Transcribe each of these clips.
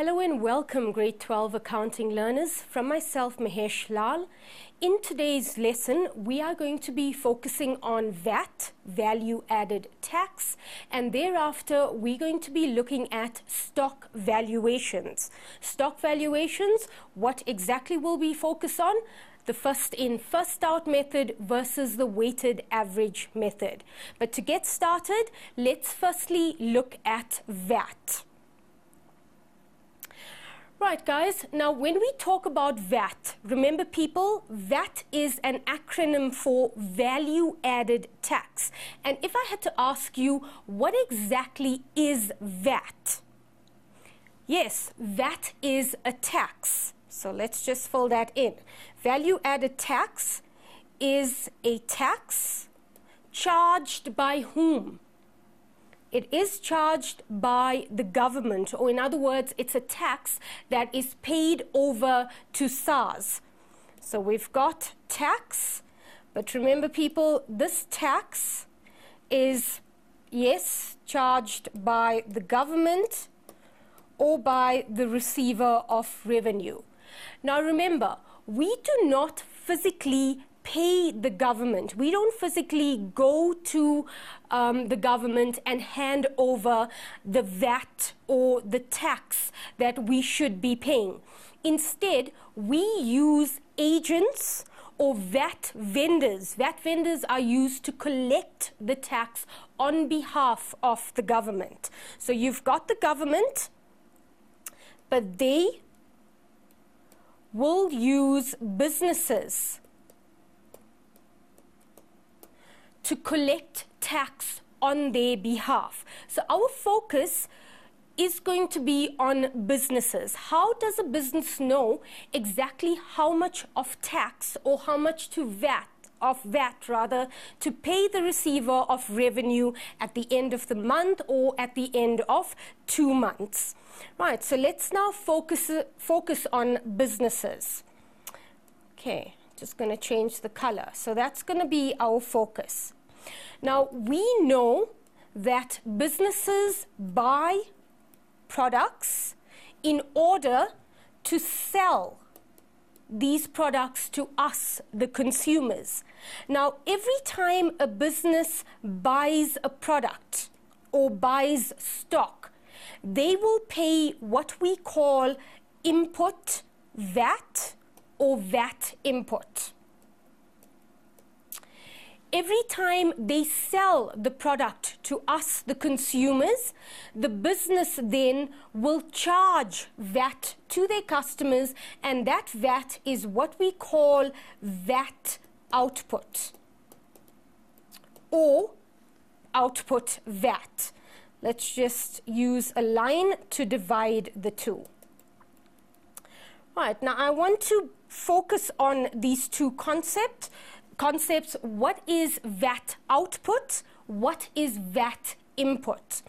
Hello and welcome, grade 12 accounting learners. From myself, Mahesh Lal. In today's lesson, we are going to be focusing on VAT, value added tax, and thereafter, we're going to be looking at stock valuations. Stock valuations, what exactly will we focus on? the first in, first out method versus the weighted average method. But to get started, let's firstly look at VAT. Right, guys, now when we talk about VAT, remember people, VAT is an acronym for value added tax. And if I had to ask you, what exactly is VAT? Yes, VAT is a tax. So let's just fill that in. Value added tax is a tax charged by whom? It is charged by the government, or in other words, it's a tax that is paid over to SARS. So we've got tax, but remember, people, this tax is, yes, charged by the government or by the receiver of revenue. Now remember, we do not physically pay the government. We don't physically go to um, the government and hand over the VAT or the tax that we should be paying. Instead, we use agents or VAT vendors. VAT vendors are used to collect the tax on behalf of the government. So you've got the government, but they will use businesses to collect tax on their behalf. So our focus is going to be on businesses. How does a business know exactly how much of tax or how much to VAT of VAT rather to pay the receiver of revenue at the end of the month or at the end of two months. Right, so let's now focus focus on businesses. Okay, just going to change the color. So that's going to be our focus. Now, we know that businesses buy products in order to sell these products to us, the consumers. Now, every time a business buys a product or buys stock, they will pay what we call input VAT or VAT input every time they sell the product to us, the consumers, the business then will charge VAT to their customers, and that VAT is what we call VAT output or output VAT. Let's just use a line to divide the two. Right, now I want to focus on these two concepts concepts what is VAT output, what is VAT input.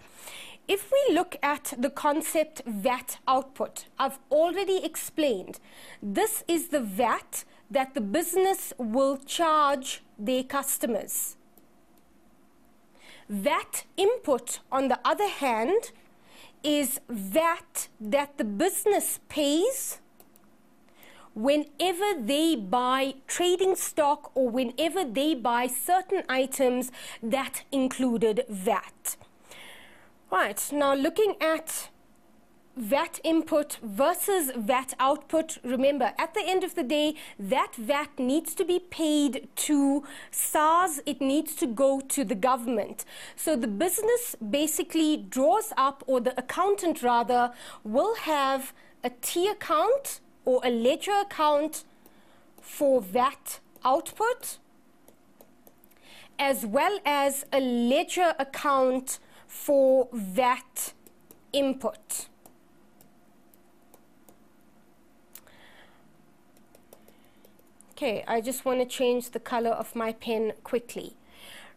If we look at the concept VAT output, I've already explained this is the VAT that the business will charge their customers. VAT input, on the other hand, is VAT that the business pays whenever they buy trading stock or whenever they buy certain items that included VAT. Right, now looking at VAT input versus VAT output, remember, at the end of the day, that VAT needs to be paid to SARS, it needs to go to the government. So the business basically draws up, or the accountant rather, will have a T account or a ledger account for VAT output as well as a ledger account for VAT input. Okay, I just want to change the color of my pen quickly.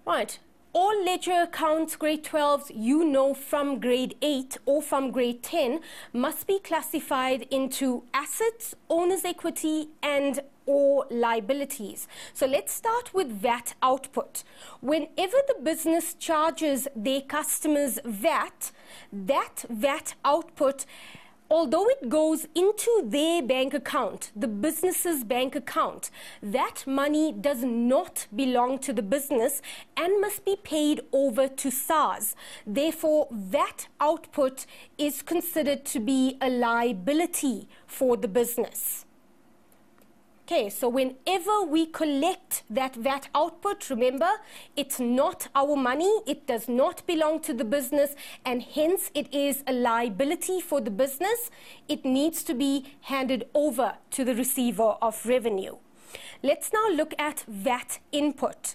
Right, all ledger accounts grade 12s you know from grade 8 or from grade 10 must be classified into assets, owner's equity and or liabilities. So let's start with VAT output. Whenever the business charges their customers VAT, that VAT output although it goes into their bank account, the business's bank account, that money does not belong to the business and must be paid over to SARS. Therefore, that output is considered to be a liability for the business. Okay, so whenever we collect that VAT output, remember, it's not our money, it does not belong to the business, and hence it is a liability for the business. It needs to be handed over to the receiver of revenue. Let's now look at VAT input.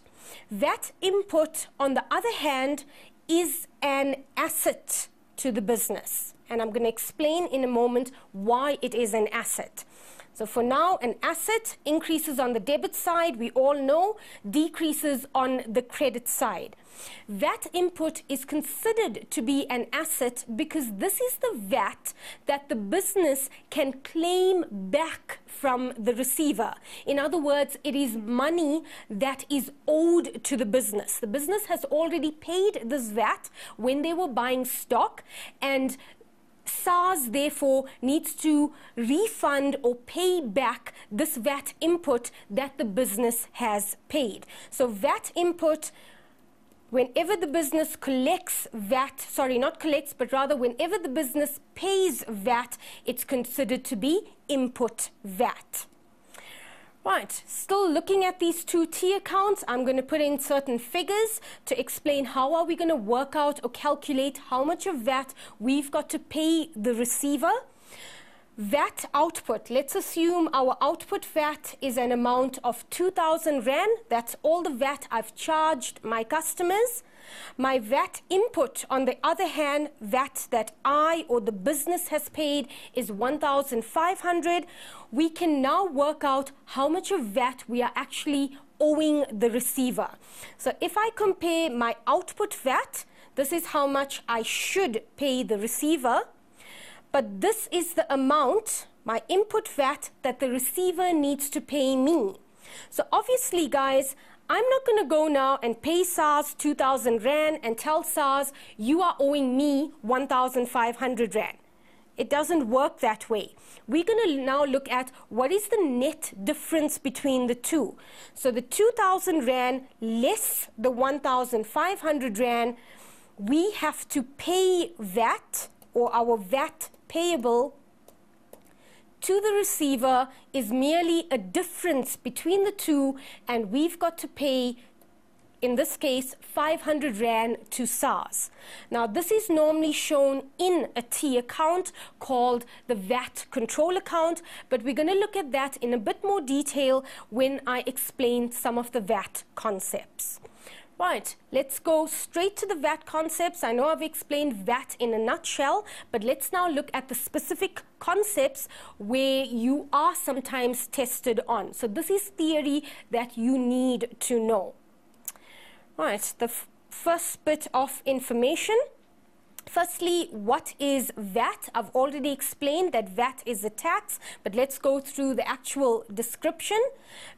VAT input, on the other hand, is an asset to the business. And I'm going to explain in a moment why it is an asset. So for now, an asset increases on the debit side, we all know, decreases on the credit side. VAT input is considered to be an asset because this is the VAT that the business can claim back from the receiver. In other words, it is money that is owed to the business. The business has already paid this VAT when they were buying stock and SARS therefore needs to refund or pay back this VAT input that the business has paid. So VAT input whenever the business collects VAT, sorry, not collects, but rather whenever the business pays VAT, it's considered to be input VAT. Right, still looking at these two T accounts, I'm going to put in certain figures to explain how are we going to work out or calculate how much of VAT we've got to pay the receiver. VAT output, let's assume our output VAT is an amount of 2,000 Rand. That's all the VAT I've charged my customers. My VAT input, on the other hand, VAT that I or the business has paid is 1,500. We can now work out how much of VAT we are actually owing the receiver. So if I compare my output VAT, this is how much I should pay the receiver. But this is the amount, my input VAT, that the receiver needs to pay me. So obviously, guys, I'm not going to go now and pay SARS 2,000 Rand and tell SARS you are owing me 1,500 Rand. It doesn't work that way. We're going to now look at what is the net difference between the two. So the 2,000 Rand less the 1,500 Rand, we have to pay VAT or our VAT payable to the receiver is merely a difference between the two, and we've got to pay in this case 500 Rand to SARS. Now this is normally shown in a T account called the VAT control account, but we're going to look at that in a bit more detail when I explain some of the VAT concepts. Right, let's go straight to the VAT concepts. I know I've explained VAT in a nutshell, but let's now look at the specific concepts where you are sometimes tested on. So this is theory that you need to know. Right, the first bit of information. Firstly, what is VAT? I've already explained that VAT is a tax, but let's go through the actual description.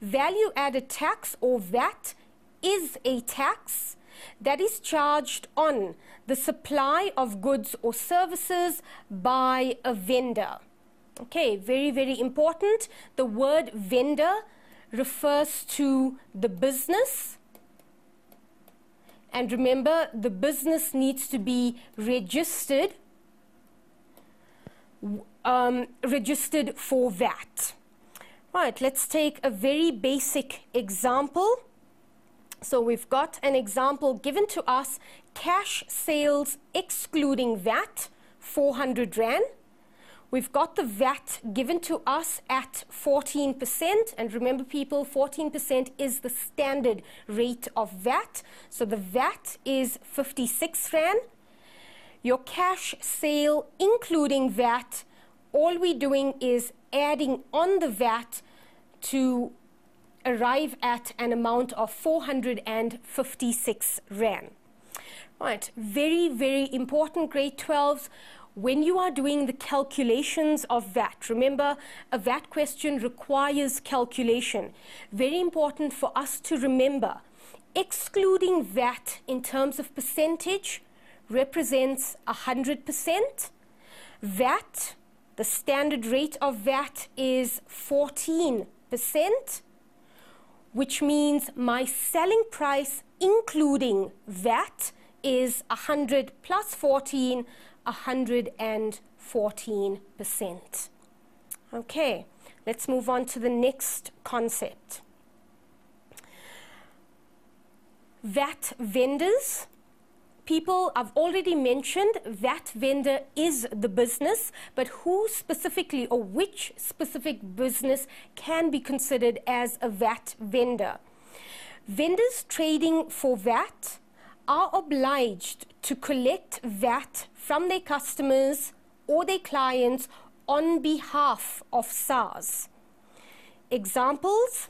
Value added tax or VAT is a tax that is charged on the supply of goods or services by a vendor. Okay, very, very important. The word vendor refers to the business. And remember, the business needs to be registered, um, registered for VAT. Right, let's take a very basic example. So we've got an example given to us, cash sales excluding VAT, 400 Rand. We've got the VAT given to us at 14%. And remember, people, 14% is the standard rate of VAT. So the VAT is 56 Rand. Your cash sale, including VAT, all we're doing is adding on the VAT to arrive at an amount of 456 Rand. Right, very, very important, grade 12s. When you are doing the calculations of VAT, remember a VAT question requires calculation. Very important for us to remember. Excluding VAT in terms of percentage represents 100%. VAT, The standard rate of VAT is 14%, which means my selling price, including VAT, is 100 plus 14, 114%. Okay, let's move on to the next concept. VAT vendors people I've already mentioned that vendor is the business, but who specifically or which specific business can be considered as a VAT vendor? Vendors trading for VAT are obliged to collect VAT from their customers or their clients on behalf of SARS. Examples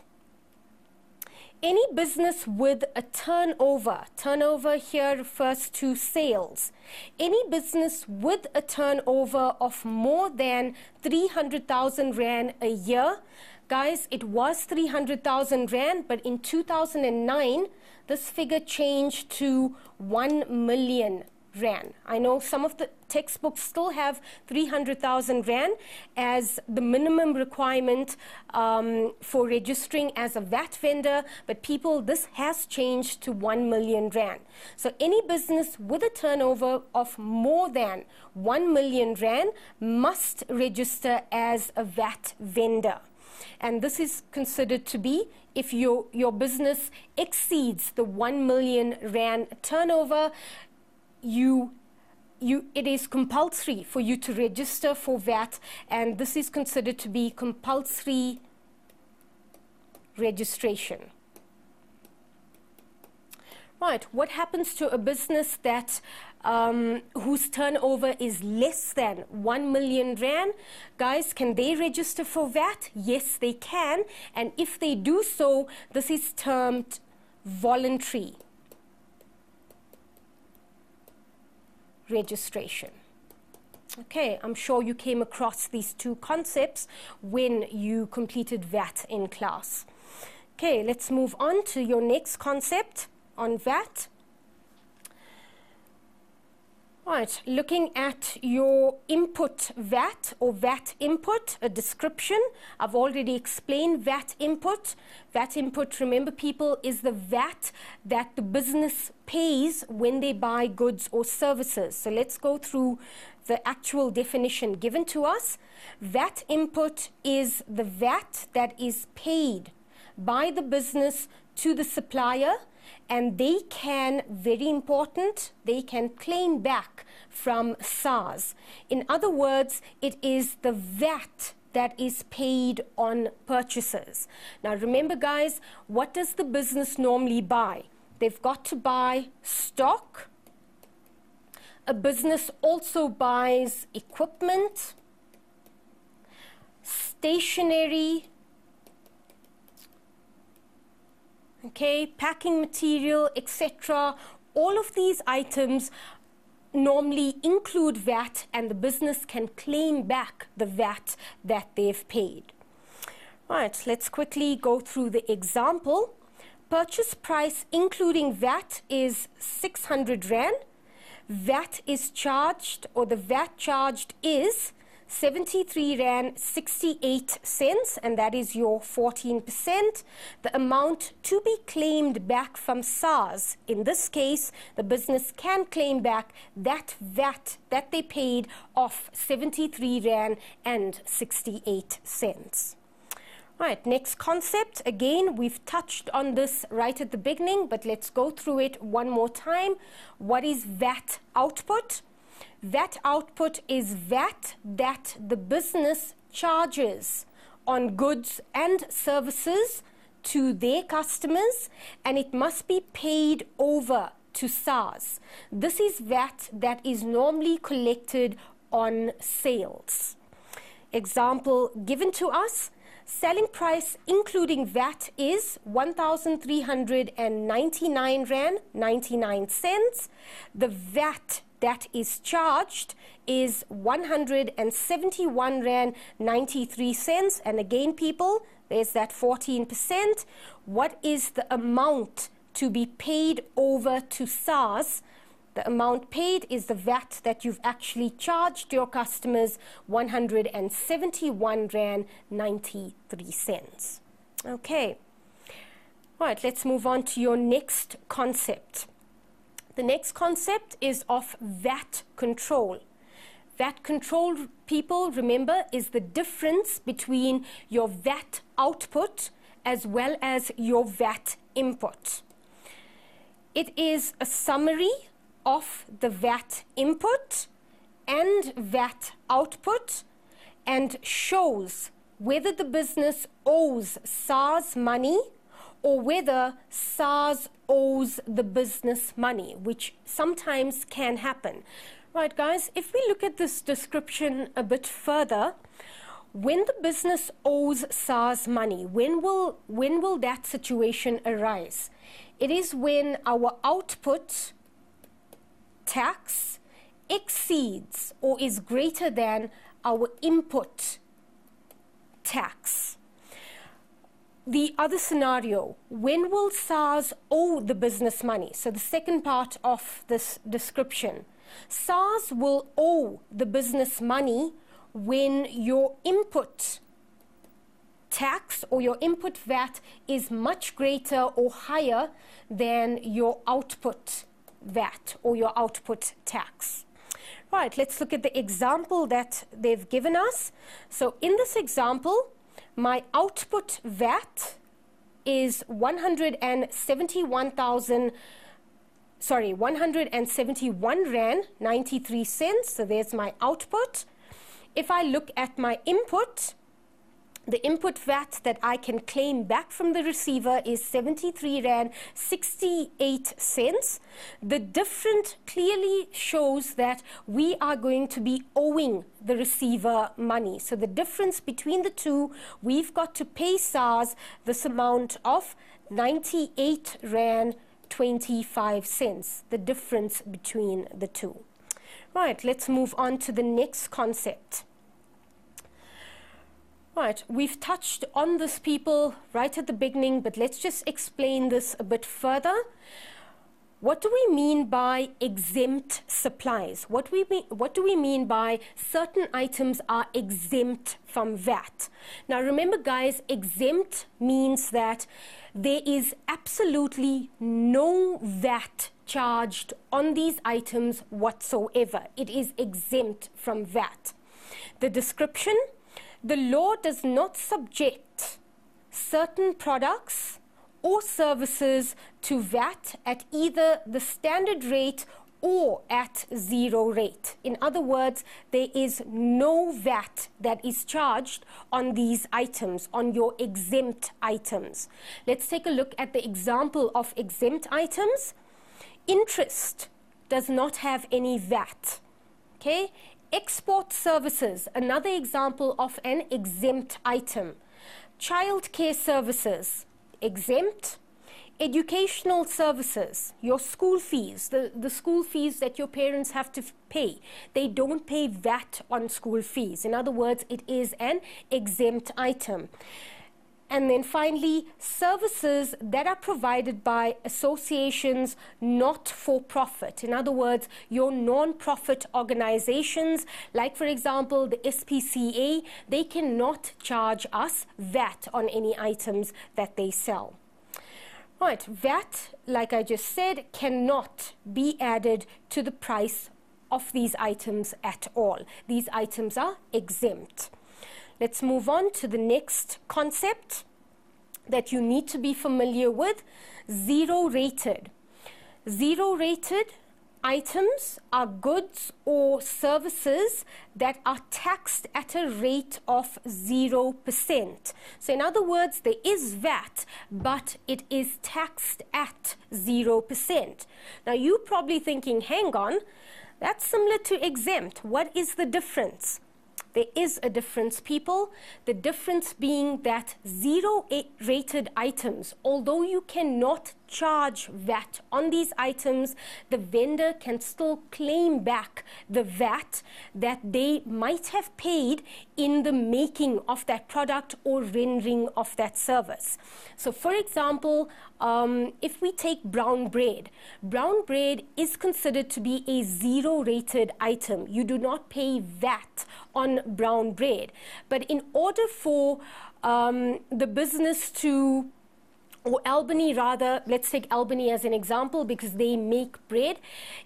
any business with a turnover, turnover here refers to sales. Any business with a turnover of more than 300,000 Rand a year, guys, it was 300,000 Rand, but in 2009, this figure changed to 1 million Rand. I know some of the textbooks still have 300,000 Rand as the minimum requirement um, for registering as a VAT vendor, but people, this has changed to 1 million Rand. So any business with a turnover of more than 1 million Rand must register as a VAT vendor. And this is considered to be if your, your business exceeds the 1 million Rand turnover, you you, it is compulsory for you to register for VAT, and this is considered to be compulsory registration. Right, what happens to a business that um, whose turnover is less than 1 million Rand? Guys, can they register for VAT? Yes, they can. And if they do so, this is termed voluntary registration. Okay, I'm sure you came across these two concepts when you completed VAT in class. Okay, let's move on to your next concept on VAT. Right, looking at your input VAT or VAT input, a description. I've already explained VAT input. VAT input, remember people, is the VAT that the business pays when they buy goods or services. So let's go through the actual definition given to us. VAT input is the VAT that is paid by the business to the supplier and they can, very important, they can claim back from SARS. In other words, it is the VAT that is paid on purchases. Now remember guys, what does the business normally buy? They've got to buy stock. A business also buys equipment, stationery, okay, packing material, etc. All of these items normally include VAT and the business can claim back the VAT that they've paid. Right, let's quickly go through the example. Purchase price including VAT is 600 Rand. VAT is charged or the VAT charged is 73 Rand 68 cents, and that is your 14%. The amount to be claimed back from SARS, in this case, the business can claim back that VAT that they paid of 73 Rand and 68 cents. Right, next concept. Again, we've touched on this right at the beginning, but let's go through it one more time. What is VAT output? VAT output is VAT that the business charges on goods and services to their customers and it must be paid over to SARS. This is VAT that is normally collected on sales. Example given to us selling price including VAT is 1399 rand 99 cents the VAT that is charged is 171 rand 93 cents and again people there's that 14% what is the amount to be paid over to SARS The amount paid is the VAT that you've actually charged your customers, 171 Rand 93 cents. Okay. Right, let's move on to your next concept. The next concept is of VAT control. VAT control, people, remember, is the difference between your VAT output as well as your VAT input. It is a summary of the VAT input and VAT output and shows whether the business owes SARS money or whether SARS owes the business money, which sometimes can happen. Right, guys, if we look at this description a bit further, when the business owes SARS money, when will, when will that situation arise? It is when our output tax exceeds or is greater than our input tax. The other scenario, when will SARS owe the business money? So the second part of this description. SARS will owe the business money when your input tax or your input VAT is much greater or higher than your output VAT or your output tax. Right, let's look at the example that they've given us. So in this example, my output VAT is 171,000 sorry 171 rand 93 cents. So there's my output. If i look at my input the input VAT that I can claim back from the receiver is 73 Rand 68 cents. The difference clearly shows that we are going to be owing the receiver money. So the difference between the two, we've got to pay SARS this amount of 98 Rand 25 cents, the difference between the two. Right, let's move on to the next concept. Right, we've touched on this, people, right at the beginning, but let's just explain this a bit further. What do we mean by exempt supplies? What, we mean, what do we mean by certain items are exempt from VAT? Now, remember, guys, exempt means that there is absolutely no VAT charged on these items whatsoever. It is exempt from VAT. The description the law does not subject certain products or services to VAT at either the standard rate or at zero rate. In other words, there is no VAT that is charged on these items, on your exempt items. Let's take a look at the example of exempt items. Interest does not have any VAT. Okay, Export services, another example of an exempt item. Child care services, exempt. Educational services, your school fees, the, the school fees that your parents have to pay, they don't pay VAT on school fees. In other words, it is an exempt item. And then finally, services that are provided by associations not for profit. In other words, your non profit organizations, like for example the SPCA, they cannot charge us VAT on any items that they sell. Right, VAT, like I just said, cannot be added to the price of these items at all. These items are exempt. Let's move on to the next concept that you need to be familiar with zero rated. Zero rated items are goods or services that are taxed at a rate of 0%. So, in other words, there is VAT, but it is taxed at 0%. Now, you're probably thinking, hang on, that's similar to exempt. What is the difference? There is a difference, people. The difference being that zero rated items, although you cannot charge VAT on these items, the vendor can still claim back the VAT that they might have paid in the making of that product or rendering of that service. So, for example, um, if we take brown bread, brown bread is considered to be a zero rated item. You do not pay VAT on brown bread. But in order for um, the business to or Albany rather, let's take Albany as an example because they make bread.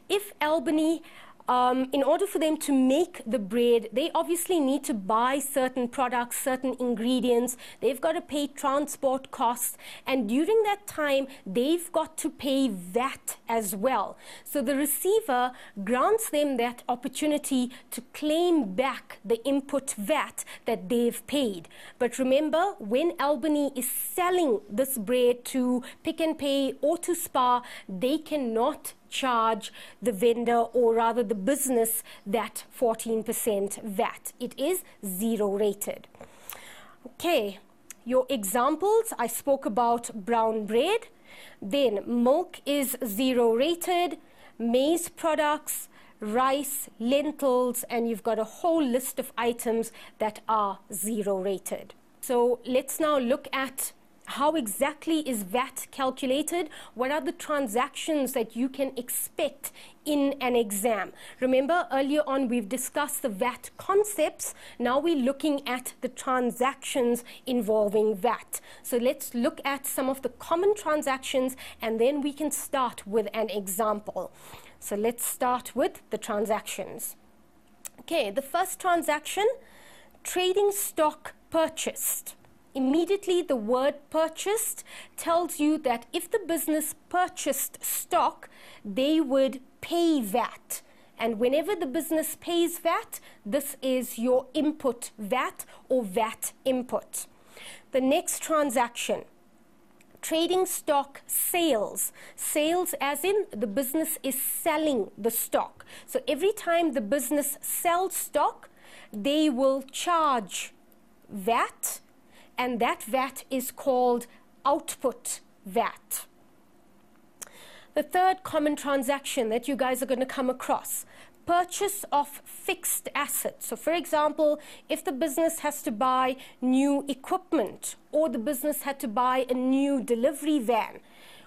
If Albany um, in order for them to make the bread, they obviously need to buy certain products, certain ingredients. They've got to pay transport costs. And during that time, they've got to pay VAT as well. So the receiver grants them that opportunity to claim back the input VAT that they've paid. But remember, when Albany is selling this bread to Pick n Pay or to Spar, they cannot charge the vendor or rather the business that 14% VAT. It is zero rated. Okay, your examples I spoke about brown bread, then milk is zero rated, maize products, rice, lentils, and you've got a whole list of items that are zero rated. So let's now look at how exactly is VAT calculated? What are the transactions that you can expect in an exam? Remember, earlier on we've discussed the VAT concepts. Now we're looking at the transactions involving VAT. So let's look at some of the common transactions and then we can start with an example. So let's start with the transactions. Okay, the first transaction trading stock purchased immediately the word purchased tells you that if the business purchased stock, they would pay VAT. And whenever the business pays VAT, this is your input VAT or VAT input. The next transaction, trading stock sales. Sales as in the business is selling the stock. So every time the business sells stock, they will charge VAT and that VAT is called output VAT. The third common transaction that you guys are going to come across purchase of fixed assets. So, for example, if the business has to buy new equipment or the business had to buy a new delivery van,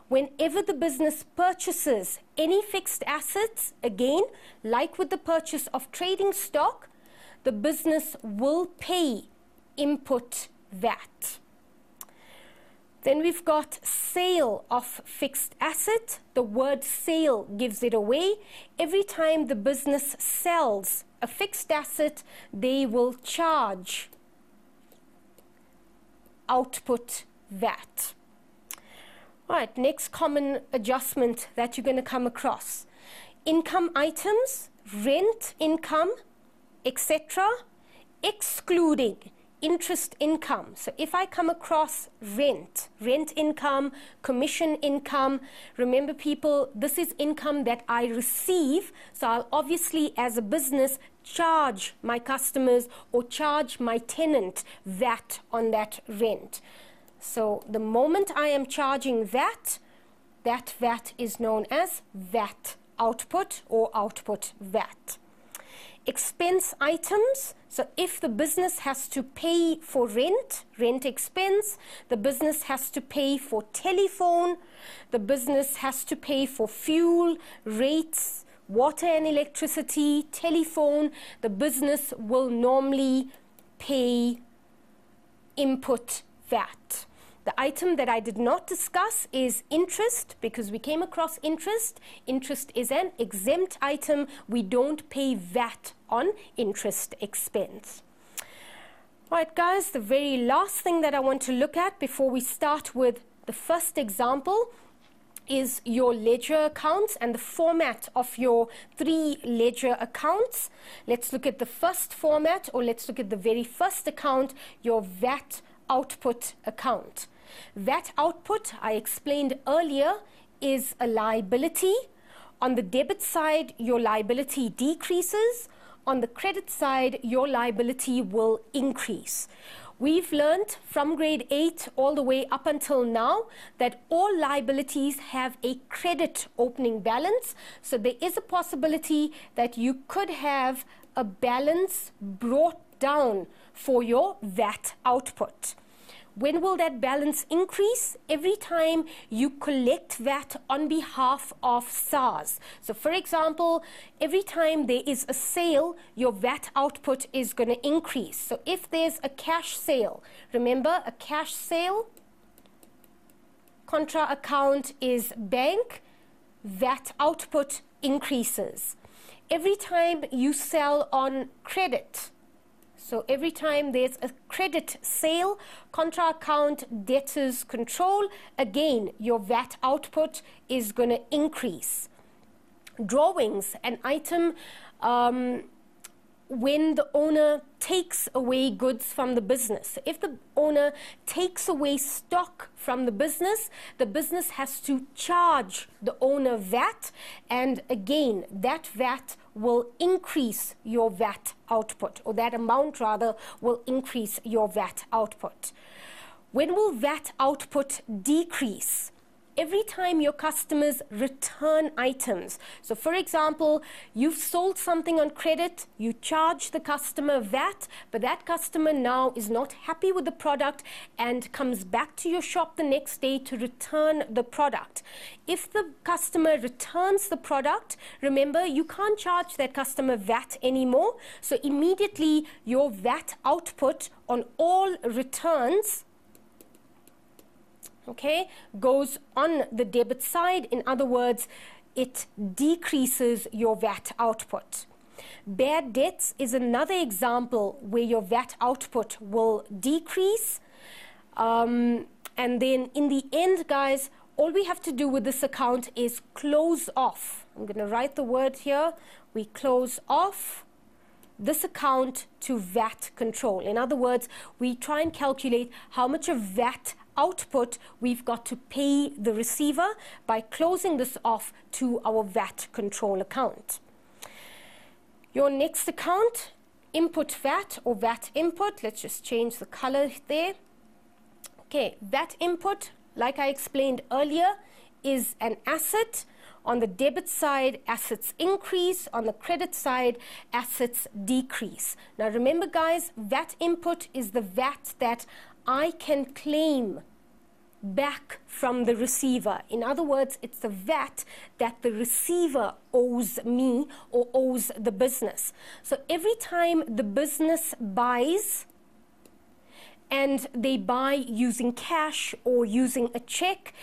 whenever the business purchases any fixed assets, again, like with the purchase of trading stock, the business will pay input VAT. Then we've got sale of fixed asset. The word sale gives it away. Every time the business sells a fixed asset, they will charge output VAT. Right, next common adjustment that you're going to come across. Income items, rent income, etc., excluding interest income. So if I come across rent, rent income, commission income, remember people, this is income that I receive. So I'll obviously, as a business, charge my customers or charge my tenant VAT on that rent. So the moment I am charging VAT, that VAT is known as VAT output or output VAT expense items. So if the business has to pay for rent, rent expense, the business has to pay for telephone, the business has to pay for fuel, rates, water and electricity, telephone, the business will normally pay input VAT. The item that I did not discuss is interest because we came across interest. Interest is an exempt item. We don't pay VAT on interest expense. Right, guys, the very last thing that I want to look at before we start with the first example is your ledger accounts and the format of your three ledger accounts. Let's look at the first format, or let's look at the very first account, your VAT output account. That output, I explained earlier, is a liability. On the debit side, your liability decreases. On the credit side, your liability will increase. We've learned from grade 8 all the way up until now that all liabilities have a credit opening balance. So there is a possibility that you could have a balance brought down for your VAT output. When will that balance increase? Every time you collect VAT on behalf of SARS. So, for example, every time there is a sale, your VAT output is going to increase. So, if there's a cash sale, remember a cash sale, contra account is bank, VAT output increases. Every time you sell on credit, so every time there's a credit sale, contra account debtors control, again, your VAT output is going to increase. Drawings, an item um, when the owner takes away goods from the business. If the owner takes away stock from the business, the business has to charge the owner VAT, and again, that VAT will increase your VAT output, or that amount rather will increase your VAT output. When will VAT output decrease? Every time your customers return items. So, for example, you've sold something on credit, you charge the customer VAT, but that customer now is not happy with the product and comes back to your shop the next day to return the product. If the customer returns the product, remember you can't charge that customer VAT anymore. So, immediately your VAT output on all returns okay, goes on the debit side. In other words, it decreases your VAT output. Bad debts is another example where your VAT output will decrease. Um, and then in the end, guys, all we have to do with this account is close off. I'm going to write the word here. We close off this account to VAT control. In other words, we try and calculate how much of VAT output we've got to pay the receiver by closing this off to our VAT control account. Your next account, input VAT or VAT input, let's just change the color there. Okay, VAT input, like I explained earlier, is an asset. On the debit side, assets increase. On the credit side, assets decrease. Now remember, guys, VAT input is the VAT that I can claim back from the receiver. In other words, it's the VAT that the receiver owes me or owes the business. So every time the business buys, and they buy using cash or using a check,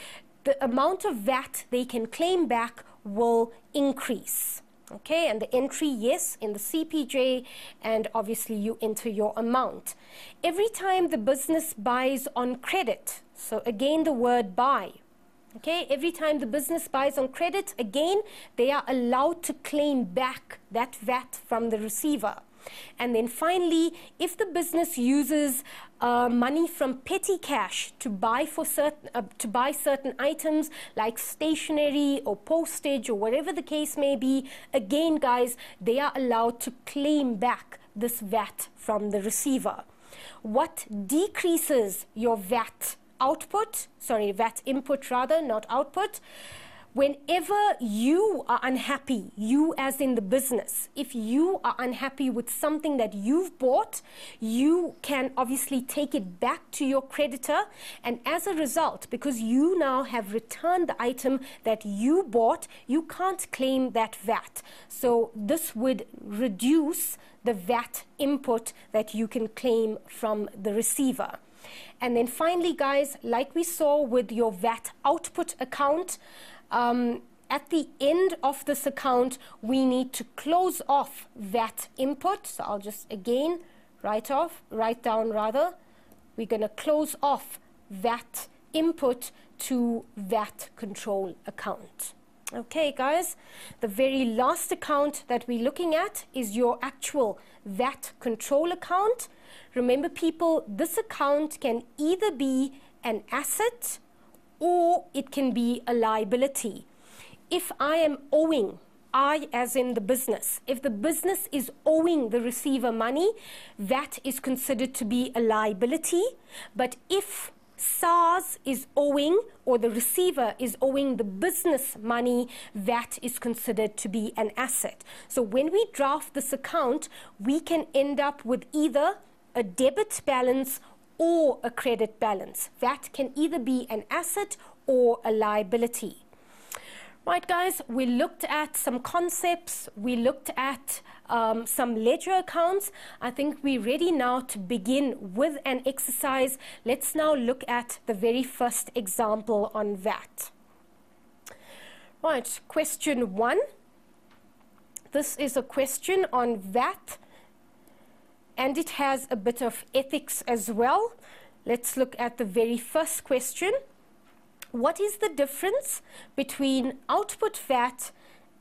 the amount of VAT they can claim back will increase. Okay, and the entry, yes, in the CPJ, and obviously you enter your amount. Every time the business buys on credit, so again the word buy, okay, every time the business buys on credit, again, they are allowed to claim back that VAT from the receiver. And then finally, if the business uses uh, money from petty cash to buy for certain uh, to buy certain items like stationery or postage or whatever the case may be, again, guys, they are allowed to claim back this VAT from the receiver. What decreases your VAT output? Sorry, VAT input rather, not output whenever you are unhappy, you as in the business, if you are unhappy with something that you've bought, you can obviously take it back to your creditor. And as a result, because you now have returned the item that you bought, you can't claim that VAT. So this would reduce the VAT input that you can claim from the receiver. And then finally, guys, like we saw with your VAT output account, um, at the end of this account, we need to close off VAT input. So I'll just again write off, write down rather. We're going to close off VAT input to VAT control account. Okay, guys, the very last account that we're looking at is your actual VAT control account. Remember, people, this account can either be an asset or it can be a liability. If I am owing I as in the business. If the business is owing the receiver money, that is considered to be a liability. But if SARS is owing or the receiver is owing the business money, that is considered to be an asset. So when we draft this account, we can end up with either a debit balance or a credit balance. That can either be an asset or a liability. Right, guys, we looked at some concepts, we looked at um, some ledger accounts. I think we're ready now to begin with an exercise. Let's now look at the very first example on VAT. Right, question one. This is a question on VAT and it has a bit of ethics as well. Let's look at the very first question. What is the difference between output VAT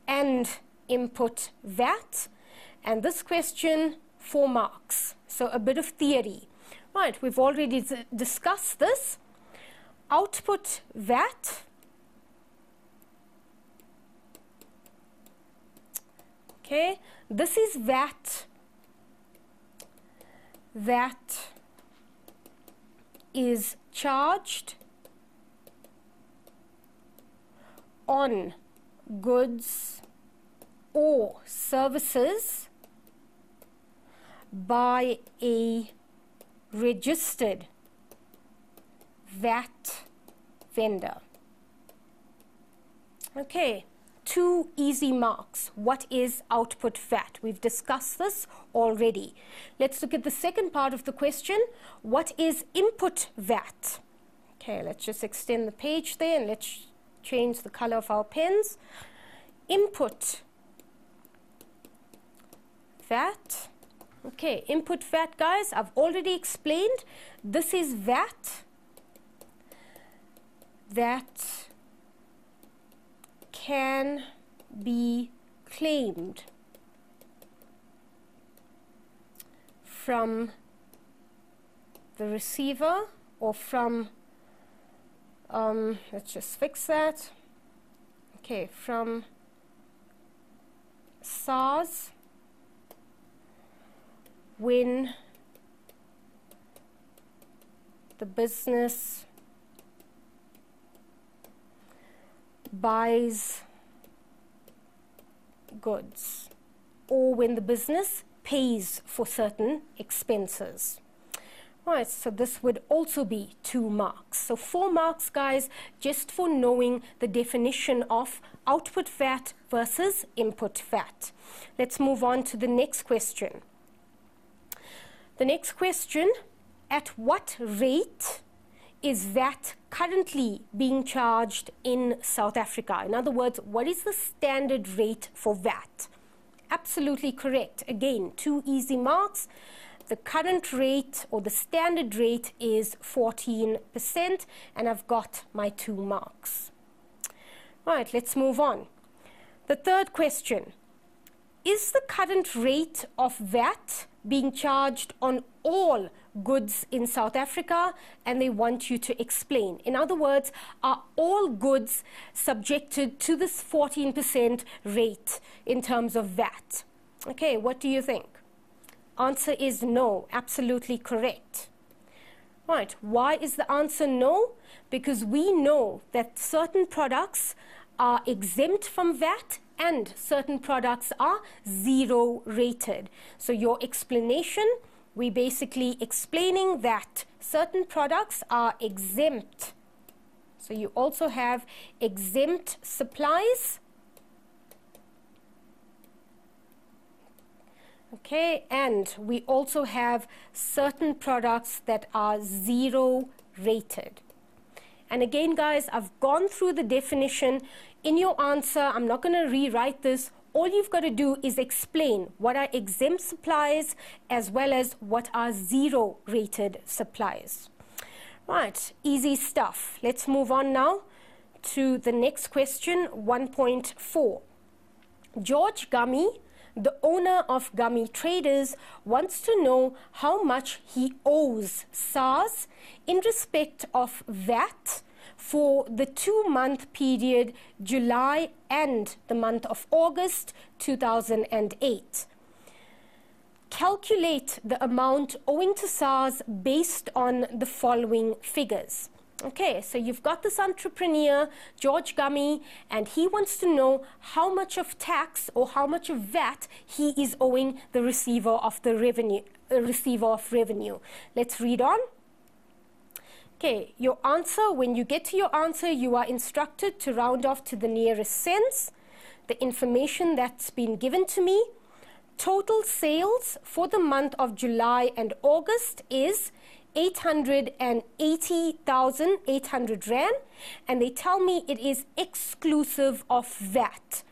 and input VAT? And this question, four marks. So a bit of theory. Right, we've already discussed this. Output VAT Okay, this is VAT that is charged on goods or services by a registered VAT vendor. Okay two easy marks. What is output VAT? We've discussed this already. Let's look at the second part of the question. What is input VAT? Okay, let's just extend the page there and let's change the color of our pens. Input VAT. Okay, input VAT, guys, I've already explained. This is VAT that can be claimed from the receiver or from, um, let's just fix that. Okay, from SARS when the business buys goods or when the business pays for certain expenses. Right, so this would also be two marks. So four marks, guys, just for knowing the definition of output VAT versus input VAT. Let's move on to the next question. The next question, at what rate is VAT currently being charged in South Africa? In other words, what is the standard rate for VAT? Absolutely correct. Again, two easy marks. The current rate or the standard rate is 14%, and I've got my two marks. Right, let's move on. The third question Is the current rate of VAT being charged on all goods in South Africa and they want you to explain. In other words, are all goods subjected to this 14% rate in terms of VAT? Okay, what do you think? Answer is no, absolutely correct. Right, why is the answer no? Because we know that certain products are exempt from VAT and certain products are zero rated. So your explanation we basically explaining that certain products are exempt. So you also have exempt supplies. Okay, and we also have certain products that are zero rated. And again, guys, I've gone through the definition in your answer. I'm not going to rewrite this all you've got to do is explain what are exempt supplies as well as what are zero rated supplies. Right, easy stuff. Let's move on now to the next question 1.4. George Gummy, the owner of Gummy Traders, wants to know how much he owes SARS in respect of VAT for the two month period July and the month of August 2008. Calculate the amount owing to SARS based on the following figures. Okay, so you've got this entrepreneur, George Gummy, and he wants to know how much of tax or how much of VAT he is owing the receiver of the revenue, uh, receiver of revenue. Let's read on. Okay, your answer, when you get to your answer, you are instructed to round off to the nearest cents. The information that's been given to me, total sales for the month of July and August is 880,800 Rand and they tell me it is exclusive of VAT.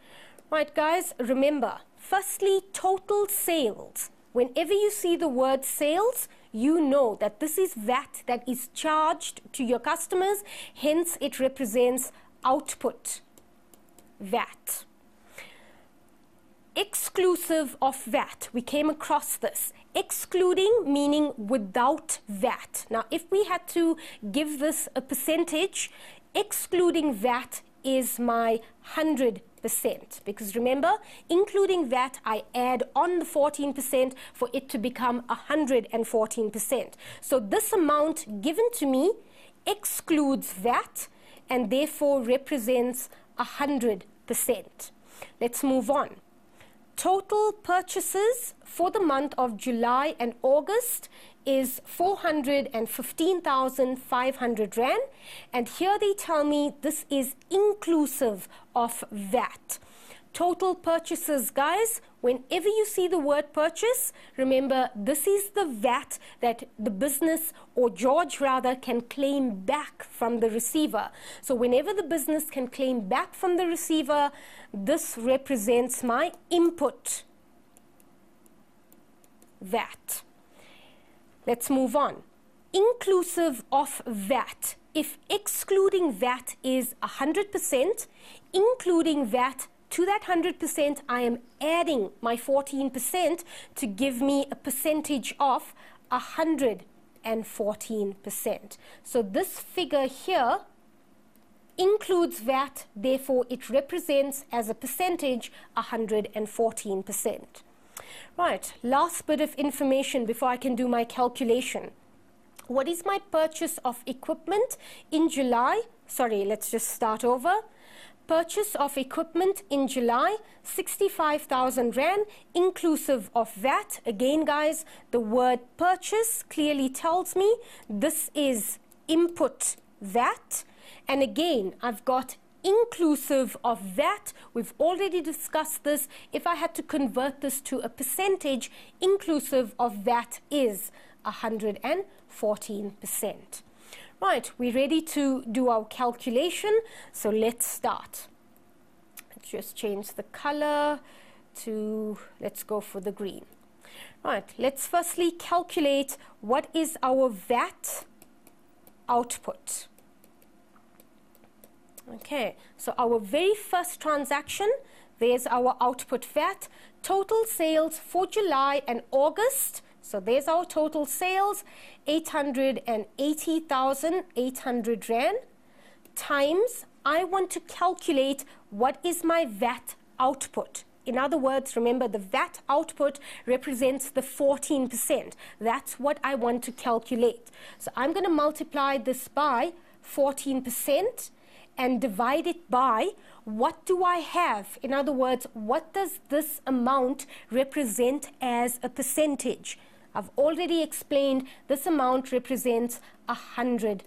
Right guys, remember, firstly, total sales. Whenever you see the word sales, you know that this is VAT that is charged to your customers, hence it represents output VAT exclusive of VAT. We came across this. Excluding meaning without VAT. Now, if we had to give this a percentage, excluding VAT is my 100%. Because remember, including VAT, I add on the 14% for it to become 114%. So this amount given to me excludes VAT and therefore represents 100%. Let's move on. Total purchases for the month of July and August is 415,500 Rand. And here they tell me this is inclusive of VAT. Total purchases, guys, whenever you see the word purchase, remember this is the VAT that the business or George rather can claim back from the receiver. So whenever the business can claim back from the receiver, this represents my input VAT. Let's move on. Inclusive of VAT. If excluding VAT is 100%, including VAT to that 100%, I am adding my 14% to give me a percentage of 114%. So this figure here includes VAT, therefore it represents as a percentage 114%. Right, last bit of information before I can do my calculation. What is my purchase of equipment in July? Sorry, let's just start over. Purchase of equipment in July, 65,000 Rand, inclusive of VAT. Again, guys, the word purchase clearly tells me this is input VAT. And again, I've got inclusive of VAT. We've already discussed this. If I had to convert this to a percentage, inclusive of VAT is 114%. Right, we're ready to do our calculation, so let's start. Let's just change the color to, let's go for the green. Right, let's firstly calculate what is our VAT output. Okay, so our very first transaction, there's our output VAT. Total sales for July and August so there's our total sales, 880,800 Rand times, I want to calculate what is my VAT output. In other words, remember the VAT output represents the 14%. That's what I want to calculate. So I'm going to multiply this by 14% and divide it by what do I have? In other words, what does this amount represent as a percentage? I've already explained this amount represents 100%.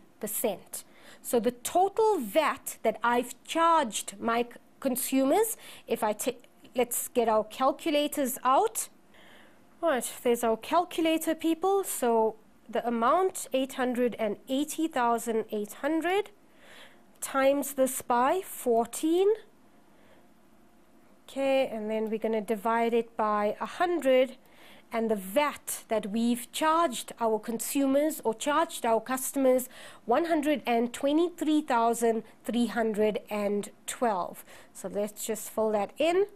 So the total VAT that I've charged my consumers, if I take, let's get our calculators out. Right, there's our calculator, people. So the amount 880,800 times this by 14. Okay, and then we're going to divide it by 100 and the VAT that we've charged our consumers or charged our customers 123,312. So let's just fill that in.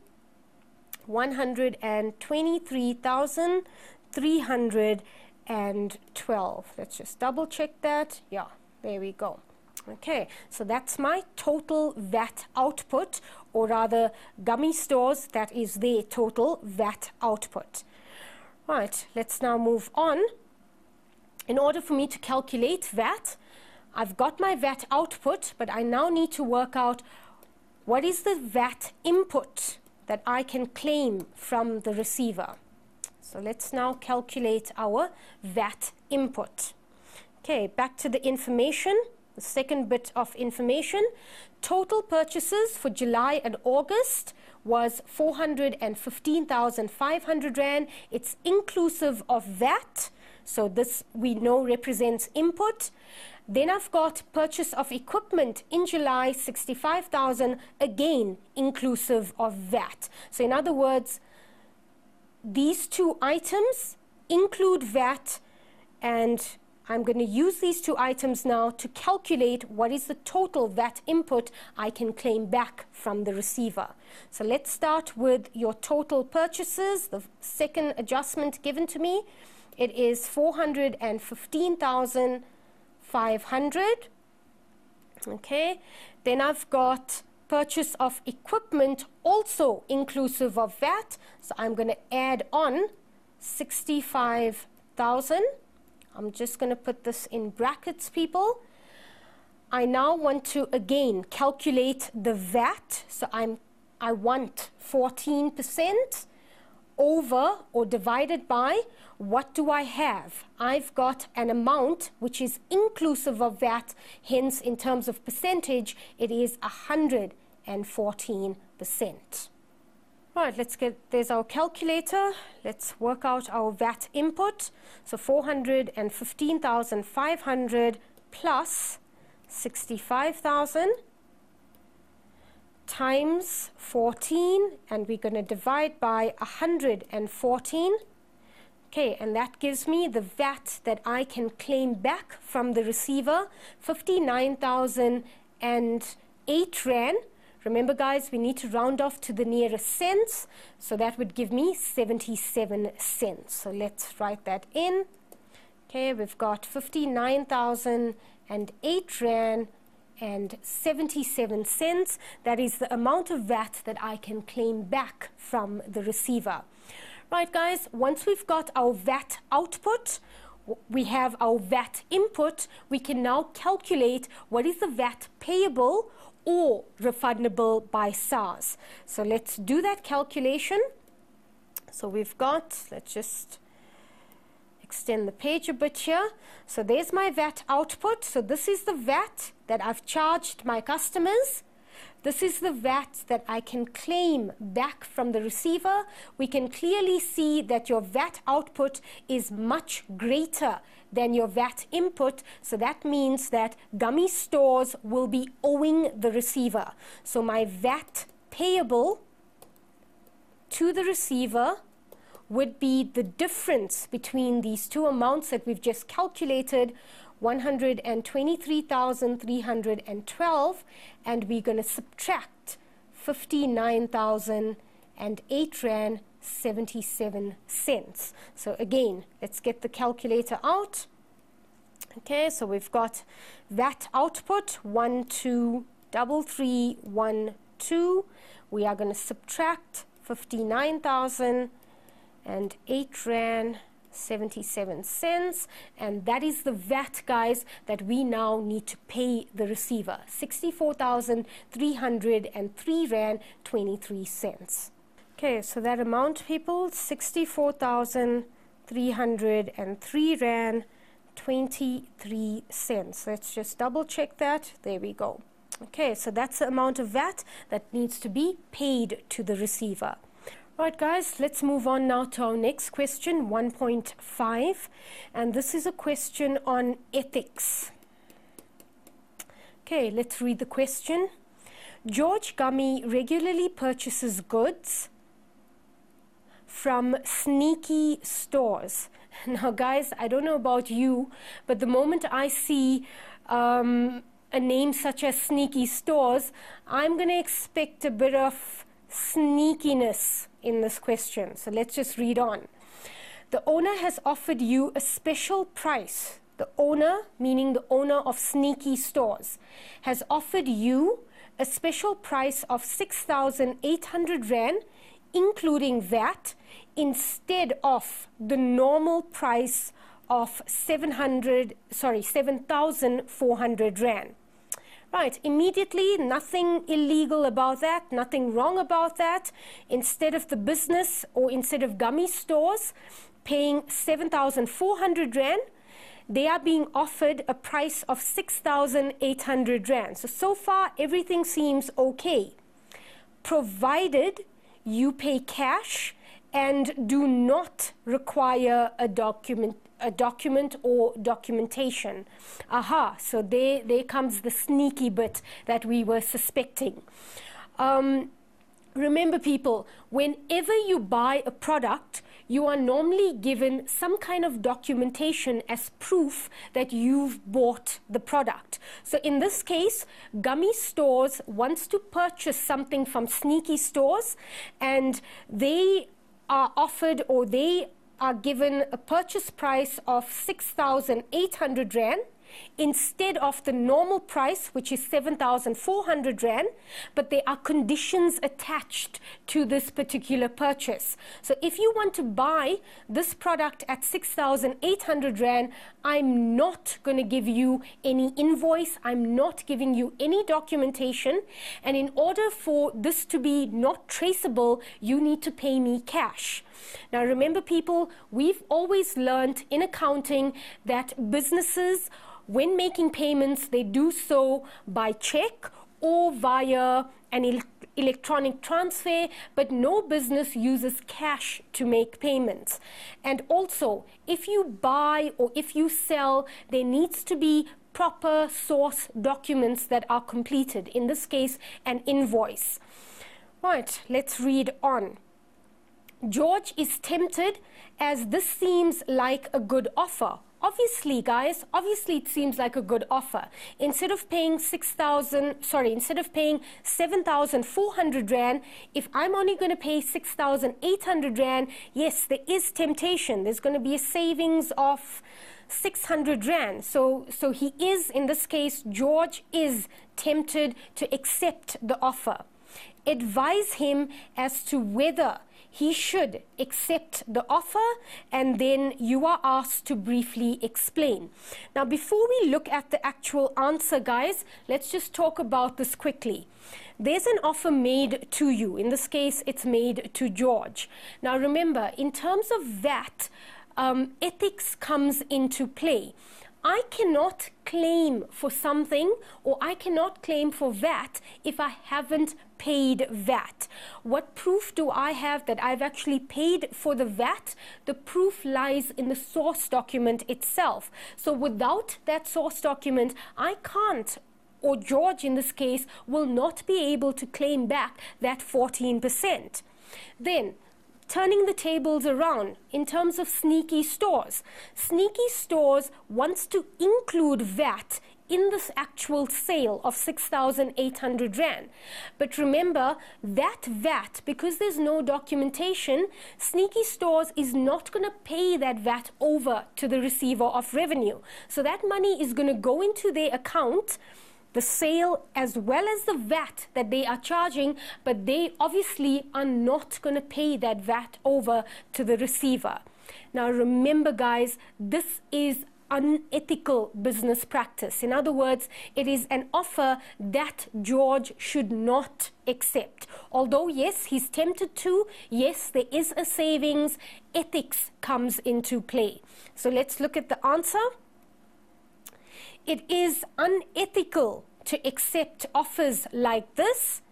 123,312. Let's just double check that. Yeah, there we go. Okay, so that's my total VAT output, or rather, gummy stores, that is their total VAT output. Right, let's now move on. In order for me to calculate VAT, I've got my VAT output, but I now need to work out what is the VAT input that I can claim from the receiver. So let's now calculate our VAT input. Okay, back to the information. Second bit of information. Total purchases for July and August was 415,500 Rand. It's inclusive of VAT. So this we know represents input. Then I've got purchase of equipment in July, 65,000, again inclusive of VAT. So in other words, these two items include VAT and I'm going to use these two items now to calculate what is the total VAT input I can claim back from the receiver. So let's start with your total purchases, the second adjustment given to me. It is 415,500. Okay, then I've got purchase of equipment also inclusive of VAT. So I'm going to add on 65,000. I'm just going to put this in brackets, people. I now want to again calculate the VAT. So I'm I want 14% over or divided by what do I have? I've got an amount which is inclusive of VAT, hence in terms of percentage, it is 114%. Right, let's get, there's our calculator. Let's work out our VAT input. So 415,500 plus 65,000 times 14 and we're going to divide by 114 okay and that gives me the VAT that I can claim back from the receiver 59,008 rand remember guys we need to round off to the nearest cents so that would give me 77 cents so let's write that in okay we've got 59,008 rand and 77 cents. That is the amount of VAT that I can claim back from the receiver. Right, guys, once we've got our VAT output, we have our VAT input, we can now calculate what is the VAT payable or refundable by SARS. So let's do that calculation. So we've got, let's just extend the page a bit here. So there's my VAT output. So this is the VAT that I've charged my customers. This is the VAT that I can claim back from the receiver. We can clearly see that your VAT output is much greater than your VAT input. So that means that gummy stores will be owing the receiver. So my VAT payable to the receiver would be the difference between these two amounts that we've just calculated 123,312 and we're going to subtract 59,008 rand 77 cents. So again, let's get the calculator out. Okay, so we've got that output one 123312. We are going to subtract 59,000 and 8 Rand 77 cents and that is the VAT guys that we now need to pay the receiver 64,303 rand 23 cents okay so that amount people 64,303 rand 23 cents let's just double check that there we go okay so that's the amount of VAT that needs to be paid to the receiver Right guys, let's move on now to our next question, 1.5. And this is a question on ethics. Okay, let's read the question. George Gummy regularly purchases goods from sneaky stores. Now guys, I don't know about you, but the moment I see um, a name such as sneaky stores, I'm going to expect a bit of sneakiness in this question. So let's just read on. The owner has offered you a special price the owner, meaning the owner of Sneaky Stores, has offered you a special price of 6,800 Rand, including VAT, instead of the normal price of 700, sorry, 7,400 Rand. Right, immediately, nothing illegal about that, nothing wrong about that. Instead of the business or instead of gummy stores paying 7,400 Rand, they are being offered a price of 6,800 Rand. So, so far, everything seems okay, provided you pay cash and do not require a document a document or documentation. Aha, so there, there comes the sneaky bit that we were suspecting. Um, remember, people, whenever you buy a product, you are normally given some kind of documentation as proof that you've bought the product. So in this case, Gummy Stores wants to purchase something from Sneaky Stores and they are offered or they are given a purchase price of 6,800 Rand instead of the normal price, which is 7,400 Rand, but there are conditions attached to this particular purchase. So if you want to buy this product at 6,800 Rand, I'm not going to give you any invoice, I'm not giving you any documentation, and in order for this to be not traceable, you need to pay me cash. Now remember people, we've always learned in accounting that businesses when making payments, they do so by check or via an el electronic transfer, but no business uses cash to make payments. And also, if you buy or if you sell, there needs to be proper source documents that are completed, in this case, an invoice. Right, let's read on. George is tempted as this seems like a good offer. Obviously guys obviously it seems like a good offer. Instead of paying 6000 sorry instead of paying 7400 rand if i'm only going to pay 6800 rand yes there is temptation. There's going to be a savings of 600 rand. So so he is in this case george is tempted to accept the offer. Advise him as to whether he should accept the offer and then you are asked to briefly explain. Now, before we look at the actual answer, guys, let's just talk about this quickly. There's an offer made to you. In this case, it's made to George. Now, remember, in terms of that, um, ethics comes into play. I cannot claim for something or I cannot claim for VAT if I haven't paid VAT. What proof do I have that I've actually paid for the VAT? The proof lies in the source document itself. So without that source document, I can't or George in this case will not be able to claim back that 14%. Then turning the tables around in terms of sneaky stores. Sneaky stores wants to include VAT in this actual sale of 6,800 Rand. But remember, that VAT, because there's no documentation, Sneaky Stores is not going to pay that VAT over to the receiver of revenue. So that money is going to go into their account the sale as well as the VAT that they are charging, but they obviously are not going to pay that VAT over to the receiver. Now, remember, guys, this is unethical business practice. In other words, it is an offer that George should not accept. Although, yes, he's tempted to, yes, there is a savings, ethics comes into play. So let's look at the answer. It is unethical to accept offers like this,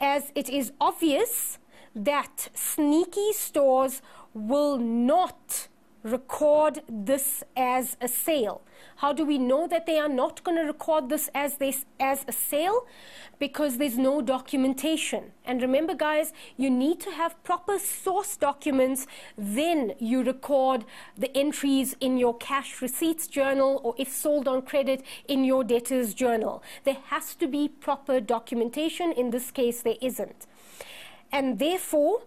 as it is obvious that sneaky stores will not record this as a sale. How do we know that they are not going to record this as this as a sale? Because there's no documentation. And remember guys, you need to have proper source documents, then you record the entries in your cash receipts journal or if sold on credit in your debtors journal. There has to be proper documentation. In this case, there isn't. And therefore,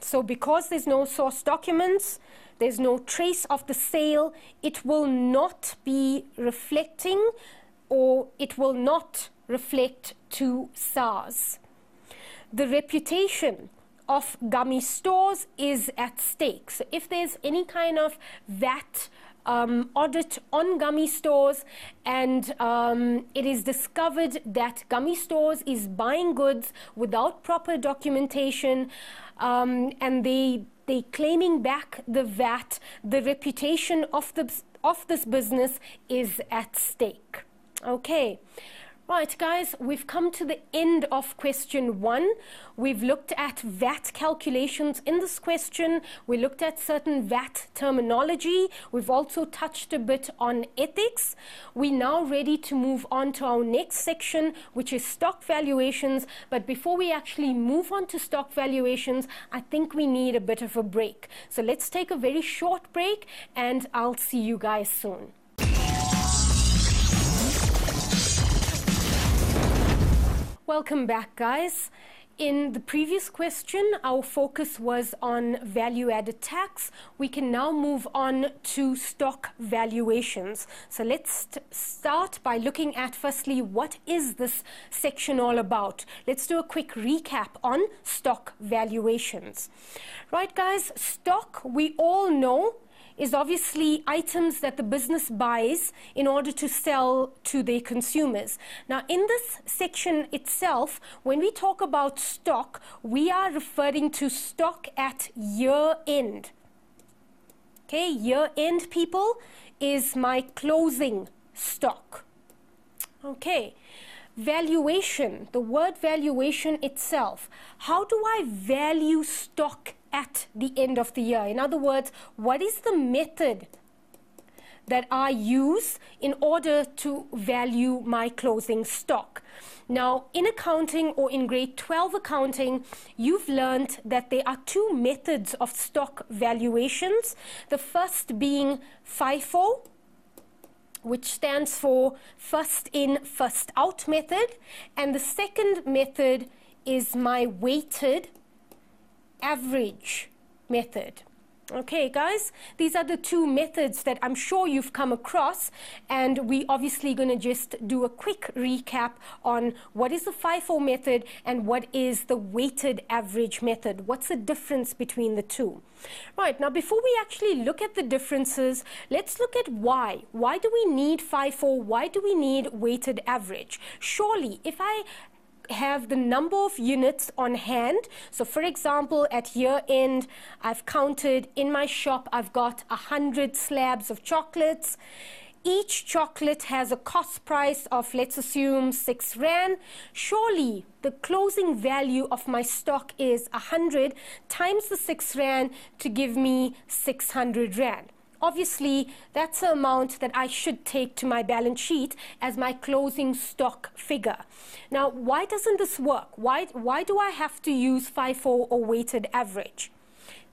so because there's no source documents, there's no trace of the sale, it will not be reflecting or it will not reflect to SARS. The reputation of gummy stores is at stake. So if there's any kind of VAT um, audit on gummy stores and um, it is discovered that gummy stores is buying goods without proper documentation um, and they they claiming back the VAT, the reputation of the of this business is at stake. Okay. Right, guys, we've come to the end of question one. We've looked at VAT calculations in this question. We looked at certain VAT terminology. We've also touched a bit on ethics. We're now ready to move on to our next section, which is stock valuations. But before we actually move on to stock valuations, I think we need a bit of a break. So let's take a very short break, and I'll see you guys soon. Welcome back, guys. In the previous question, our focus was on value added tax. We can now move on to stock valuations. So let's start by looking at firstly, what is this section all about? Let's do a quick recap on stock valuations. Right, guys, stock, we all know is obviously items that the business buys in order to sell to their consumers. Now, in this section itself, when we talk about stock, we are referring to stock at year end. Okay, year end, people, is my closing stock. Okay, valuation, the word valuation itself. How do I value stock at the end of the year. In other words, what is the method that I use in order to value my closing stock. Now, in accounting or in grade 12 accounting, you've learned that there are two methods of stock valuations. The first being FIFO, which stands for first in, first out method, and the second method is my weighted average method. Okay, guys, these are the two methods that I'm sure you've come across, and we obviously going to just do a quick recap on what is the FIFO method and what is the weighted average method. What's the difference between the two? Right, now before we actually look at the differences, let's look at why. Why do we need FIFO? Why do we need weighted average? Surely, if I have the number of units on hand. So, for example, at year end, I've counted in my shop, I've got 100 slabs of chocolates. Each chocolate has a cost price of, let's assume, 6 Rand. Surely the closing value of my stock is 100 times the 6 Rand to give me 600 Rand obviously that's the amount that I should take to my balance sheet as my closing stock figure. Now, why doesn't this work? Why, why do I have to use FIFO or oh weighted average?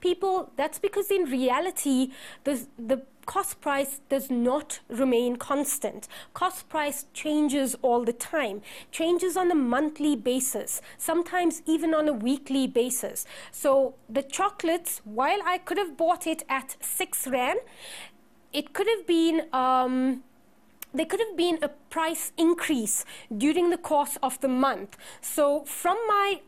People, that's because in reality, the, the cost price does not remain constant. Cost price changes all the time, changes on a monthly basis, sometimes even on a weekly basis. So the chocolates, while I could have bought it at six rand, it could have been. Um, there could have been a price increase during the course of the month. So, from my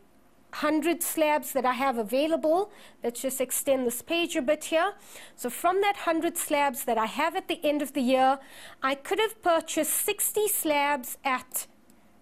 100 slabs that I have available. Let's just extend this page a bit here. So from that 100 slabs that I have at the end of the year, I could have purchased 60 slabs at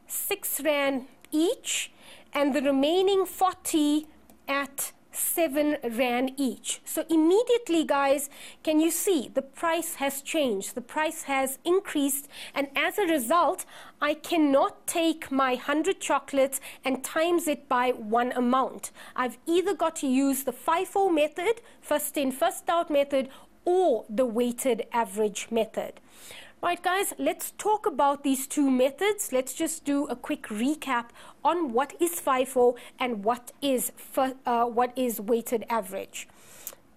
6 Rand each and the remaining 40 at 7 Rand each. So immediately, guys, can you see the price has changed? The price has increased. And as a result, I cannot take my 100 chocolates and times it by one amount. I've either got to use the FIFO method, first in, first out method, or the weighted average method. Right, guys, let's talk about these two methods. Let's just do a quick recap on what is FIFO and what is, uh, what is weighted average.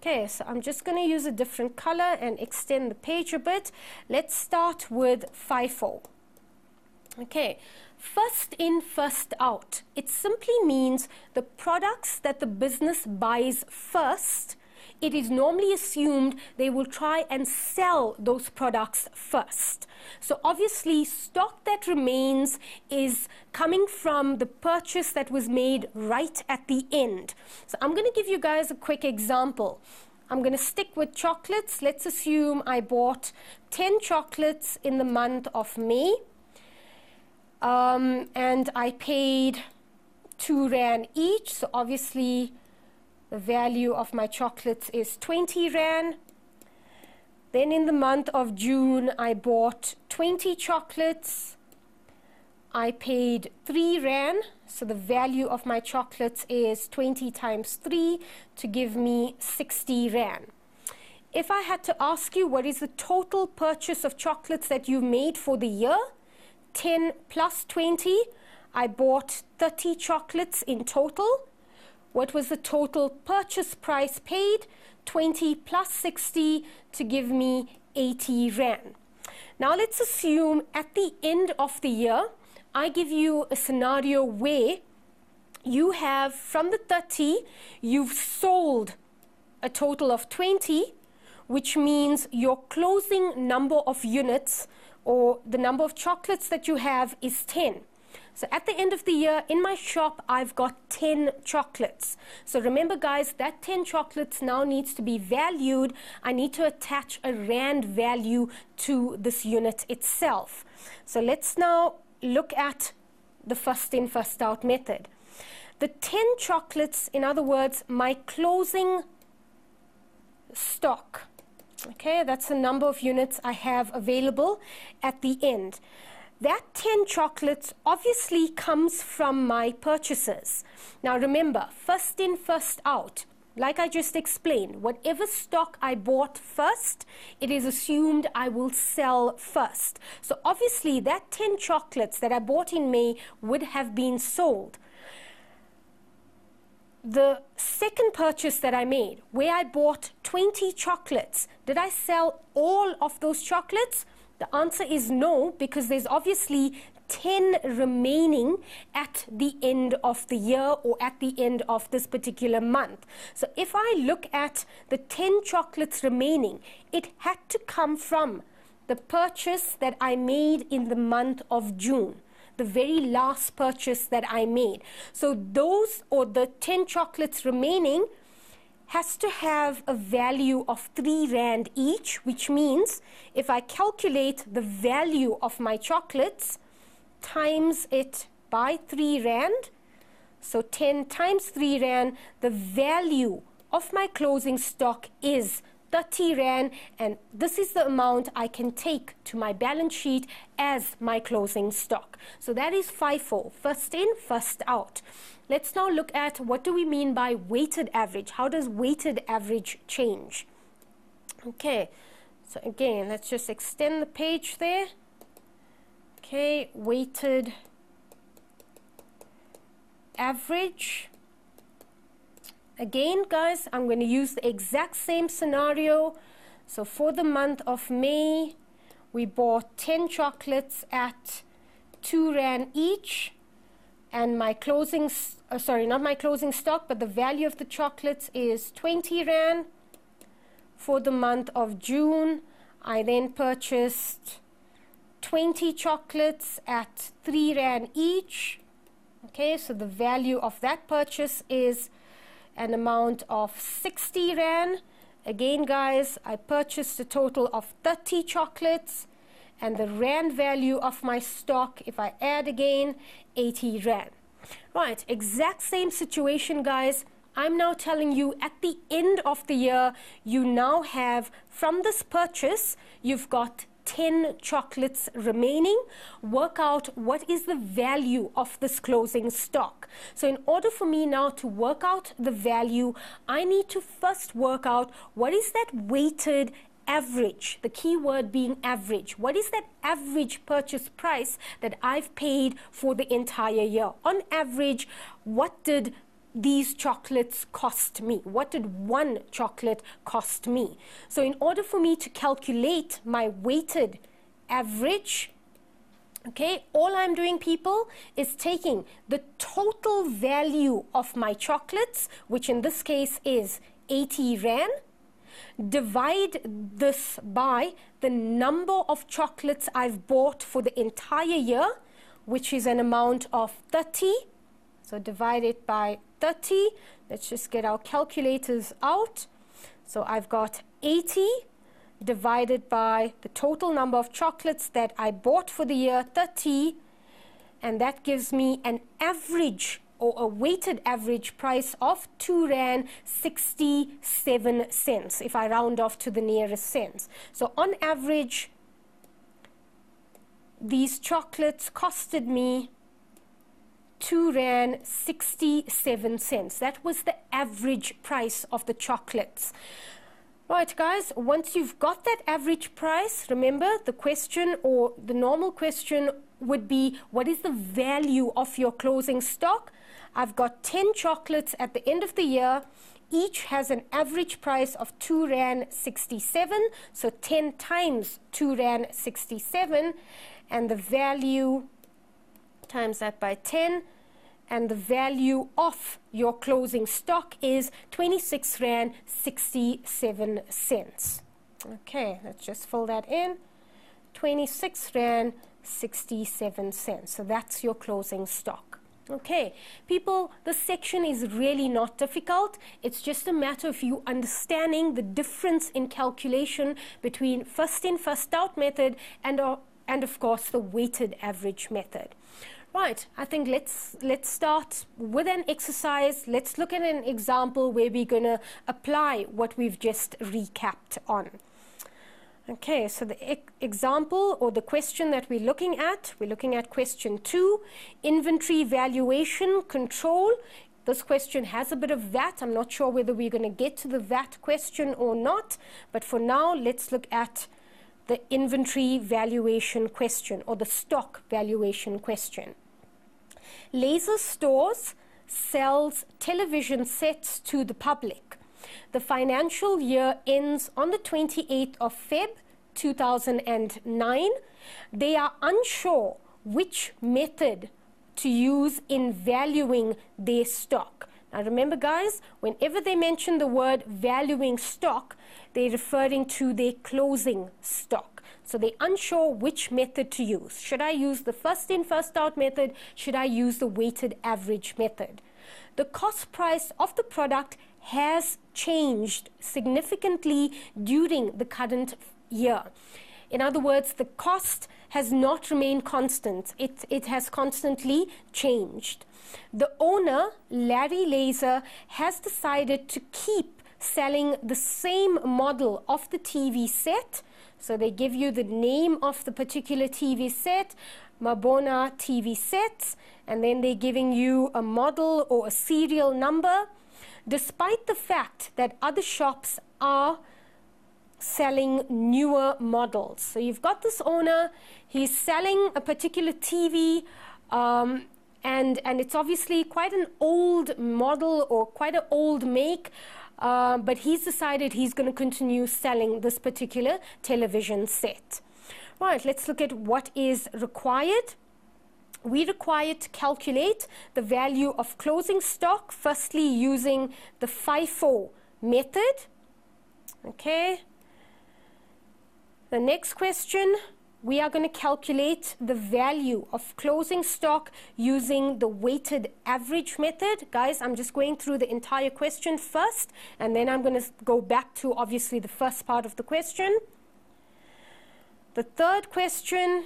Okay, so I'm just going to use a different color and extend the page a bit. Let's start with FIFO. Okay, first in, first out. It simply means the products that the business buys first it is normally assumed they will try and sell those products first. So obviously, stock that remains is coming from the purchase that was made right at the end. So I'm going to give you guys a quick example. I'm going to stick with chocolates. Let's assume I bought 10 chocolates in the month of May. Um, and I paid 2 Rand each. So obviously, the value of my chocolates is 20 Rand. Then in the month of June, I bought 20 chocolates. I paid 3 Rand. So the value of my chocolates is 20 times 3 to give me 60 Rand. If I had to ask you what is the total purchase of chocolates that you made for the year, 10 plus 20, I bought 30 chocolates in total. What was the total purchase price paid? 20 plus 60 to give me 80 Rand. Now let's assume at the end of the year, I give you a scenario where you have from the 30, you've sold a total of 20, which means your closing number of units or the number of chocolates that you have is 10. So at the end of the year, in my shop, I've got 10 chocolates. So remember, guys, that 10 chocolates now needs to be valued. I need to attach a RAND value to this unit itself. So let's now look at the first in, first out method. The 10 chocolates, in other words, my closing stock. Okay, that's the number of units I have available at the end. That 10 chocolates obviously comes from my purchases. Now remember, first in, first out. Like I just explained, whatever stock I bought first, it is assumed I will sell first. So obviously that 10 chocolates that I bought in May would have been sold. The second purchase that I made, where I bought 20 chocolates, did I sell all of those chocolates? The answer is no, because there's obviously 10 remaining at the end of the year or at the end of this particular month. So if I look at the 10 chocolates remaining, it had to come from the purchase that I made in the month of June the very last purchase that I made. So those or the 10 chocolates remaining has to have a value of 3 Rand each, which means if I calculate the value of my chocolates times it by 3 Rand, so 10 times 3 Rand, the value of my closing stock is 30 Rand, and this is the amount I can take to my balance sheet as my closing stock. So that is FIFO, first in, first out. Let's now look at what do we mean by weighted average? How does weighted average change? Okay, so again, let's just extend the page there. Okay, weighted average. Again, guys, I'm going to use the exact same scenario. So for the month of May, we bought 10 chocolates at 2 Rand each and my closing, uh, sorry, not my closing stock, but the value of the chocolates is 20 Rand. For the month of June, I then purchased 20 chocolates at 3 Rand each. Okay, so the value of that purchase is an amount of 60 Rand. Again, guys, I purchased a total of 30 chocolates and the rand value of my stock, if I add again, 80 rand. Right, exact same situation, guys. I'm now telling you at the end of the year, you now have, from this purchase, you've got 10 chocolates remaining, work out what is the value of this closing stock. So in order for me now to work out the value, I need to first work out what is that weighted average, the key word being average. What is that average purchase price that I've paid for the entire year? On average, what did these chocolates cost me? What did one chocolate cost me? So, in order for me to calculate my weighted average, okay, all I'm doing, people, is taking the total value of my chocolates, which in this case is 80 Rand divide this by the number of chocolates I've bought for the entire year, which is an amount of 30. So divide it by 30. Let's just get our calculators out. So I've got 80 divided by the total number of chocolates that I bought for the year, 30, and that gives me an average or a weighted average price of 2 rand 67 cents if I round off to the nearest cents. So on average, these chocolates costed me 2 rand 67 cents. That was the average price of the chocolates. Right, guys, once you've got that average price, remember the question or the normal question would be what is the value of your closing stock? I've got 10 chocolates at the end of the year. Each has an average price of 2 Rand 67, so 10 times 2 Rand 67, and the value times that by 10 and the value of your closing stock is 26 Rand 67 cents. Okay, let's just fill that in. 26 Rand 67 cents. So that's your closing stock. Okay, people, this section is really not difficult. It's just a matter of you understanding the difference in calculation between first in, first out method and, uh, and of course the weighted average method. Right, I think let's let's start with an exercise. Let's look at an example where we're going to apply what we've just recapped on. Okay, so the e example or the question that we're looking at, we're looking at question two, inventory valuation control. This question has a bit of VAT. I'm not sure whether we're going to get to the VAT question or not, but for now, let's look at the inventory valuation question or the stock valuation question. Laser Stores sells television sets to the public. The financial year ends on the 28th of Feb 2009. They are unsure which method to use in valuing their stock. Now remember guys, whenever they mention the word valuing stock, they're referring to their closing stock. So they're unsure which method to use. Should I use the first in, first out method? Should I use the weighted average method? The cost price of the product has changed significantly during the current year. In other words, the cost has not remained constant. It, it has constantly changed. The owner, Larry Laser, has decided to keep selling the same model of the TV set. So they give you the name of the particular TV set, Mabona TV sets, and then they're giving you a model or a serial number, despite the fact that other shops are selling newer models. So you've got this owner, he's selling a particular TV. Um, and, and it's obviously quite an old model or quite an old make, uh, but he's decided he's going to continue selling this particular television set. Right, let's look at what is required. We require to calculate the value of closing stock, firstly using the FIFO method. Okay. The next question, we are going to calculate the value of closing stock using the weighted average method. Guys, I'm just going through the entire question first, and then I'm going to go back to obviously the first part of the question. The third question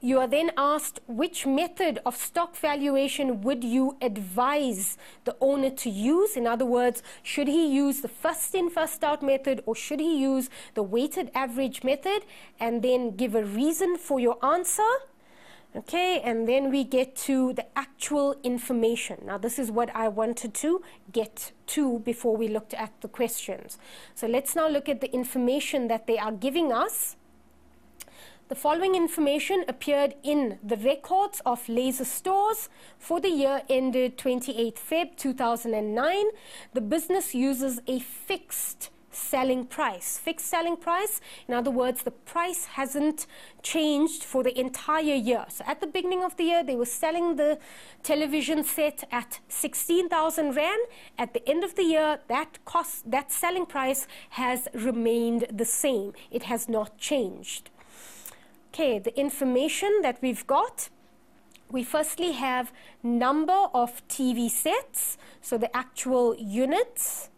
you are then asked which method of stock valuation would you advise the owner to use? In other words, should he use the first in, first out method or should he use the weighted average method? And then give a reason for your answer. Okay, and then we get to the actual information. Now, this is what I wanted to get to before we looked at the questions. So let's now look at the information that they are giving us. The following information appeared in the records of laser stores for the year ended 28 Feb 2009. The business uses a fixed selling price. Fixed selling price, in other words, the price hasn't changed for the entire year. So at the beginning of the year, they were selling the television set at 16,000 Rand. At the end of the year, that cost, that selling price has remained the same. It has not changed. Okay, the information that we've got we firstly have number of TV sets, so the actual units,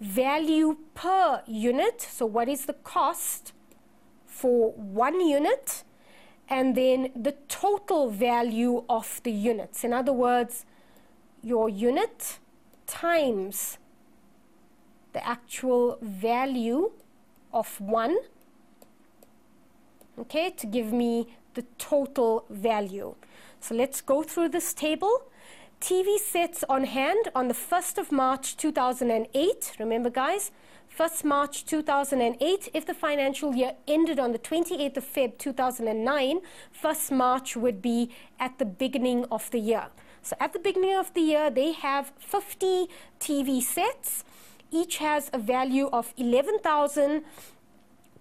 value per unit, so what is the cost for one unit, and then the total value of the units. In other words, your unit times the actual value of one, okay, to give me the total value. So let's go through this table. TV sets on hand on the 1st of March 2008. Remember, guys, 1st March 2008. If the financial year ended on the 28th of Feb 2009, 1st March would be at the beginning of the year. So at the beginning of the year, they have 50 TV sets. Each has a value of 11,000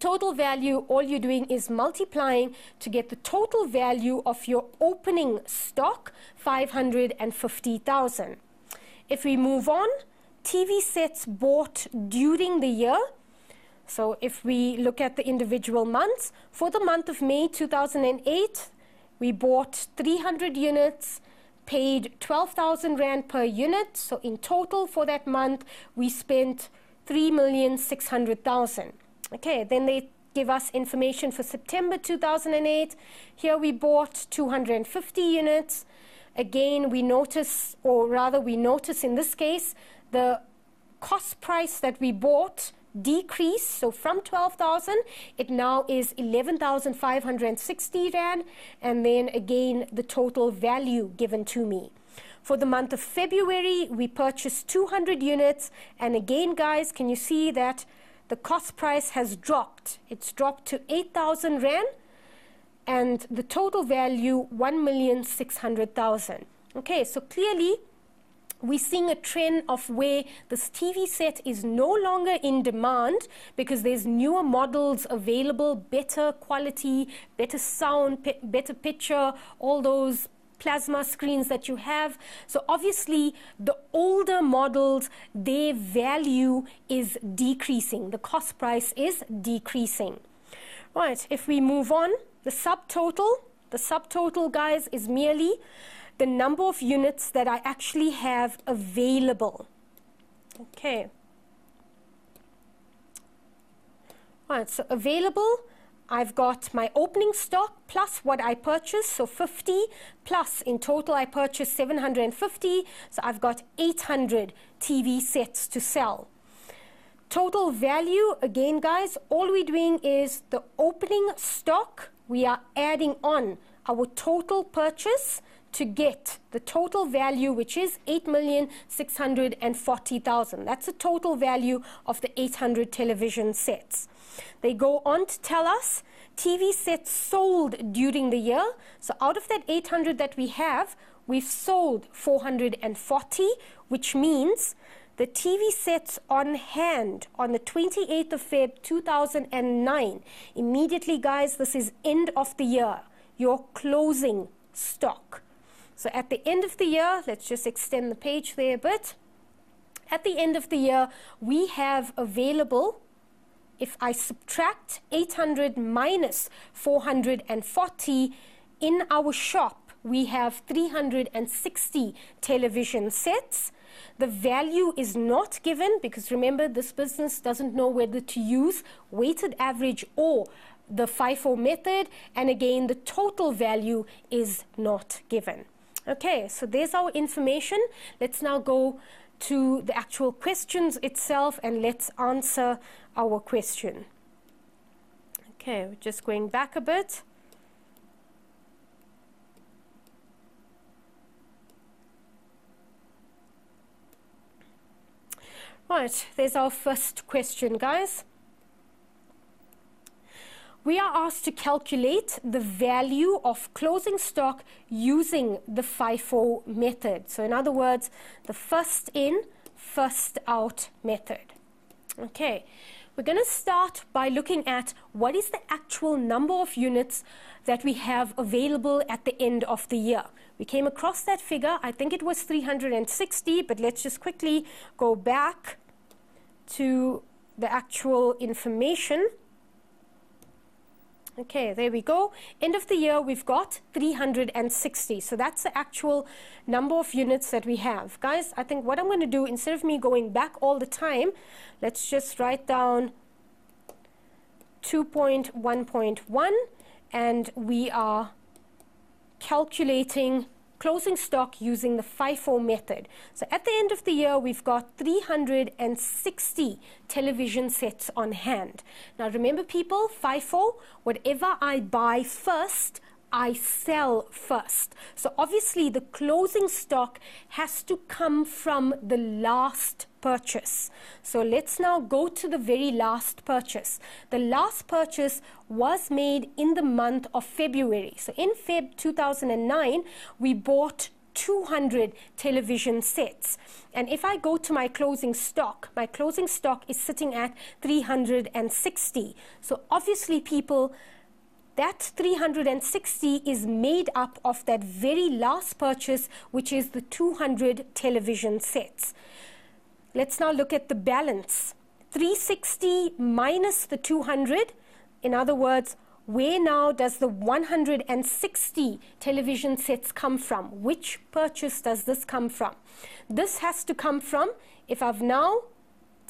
total value, all you're doing is multiplying to get the total value of your opening stock, 550,000. If we move on, TV sets bought during the year. So if we look at the individual months, for the month of May 2008, we bought 300 units, paid 12,000 Rand per unit. So in total for that month, we spent 3,600,000. Okay, then they give us information for September 2008. Here we bought 250 units. Again, we notice, or rather, we notice in this case, the cost price that we bought decreased. So from 12,000, it now is 11,560 Rand. And then again, the total value given to me. For the month of February, we purchased 200 units. And again, guys, can you see that the cost price has dropped. It's dropped to 8,000 Rand and the total value 1,600,000. Okay, so clearly we're seeing a trend of where this TV set is no longer in demand because there's newer models available, better quality, better sound, better picture, all those plasma screens that you have. So obviously the older models, their value is decreasing. The cost price is decreasing. Right, if we move on, the subtotal, the subtotal, guys, is merely the number of units that I actually have available. Okay. Right, so available I've got my opening stock plus what I purchased, so 50 plus in total I purchased 750, so I've got 800 TV sets to sell. Total value, again guys, all we're doing is the opening stock, we are adding on our total purchase to get the total value, which is 8,640,000. That's the total value of the 800 television sets. They go on to tell us TV sets sold during the year. So out of that 800 that we have, we've sold 440, which means the TV sets on hand on the 28th of Feb 2009. Immediately, guys, this is end of the year, your closing stock. So at the end of the year, let's just extend the page there a bit. At the end of the year, we have available if I subtract 800 minus 440 in our shop, we have 360 television sets. The value is not given because remember, this business doesn't know whether to use weighted average or the FIFO method. And again, the total value is not given. Okay, so there's our information. Let's now go to the actual questions itself and let's answer our question. Okay, we're just going back a bit. Right, there's our first question, guys. We are asked to calculate the value of closing stock using the FIFO method. So in other words, the first in, first out method. Okay, we're going to start by looking at what is the actual number of units that we have available at the end of the year. We came across that figure, I think it was 360, but let's just quickly go back to the actual information. Okay, there we go. End of the year, we've got 360. So that's the actual number of units that we have. Guys, I think what I'm going to do, instead of me going back all the time, let's just write down 2.1.1 and we are calculating closing stock using the FIFO method. So at the end of the year, we've got 360 television sets on hand. Now remember people, FIFO, whatever I buy first, I sell first. So obviously the closing stock has to come from the last purchase. So let's now go to the very last purchase. The last purchase was made in the month of February. So in Feb 2009, we bought 200 television sets. And if I go to my closing stock, my closing stock is sitting at 360. So obviously people that 360 is made up of that very last purchase, which is the 200 television sets. Let's now look at the balance. 360 minus the 200, in other words, where now does the 160 television sets come from? Which purchase does this come from? This has to come from, if I've now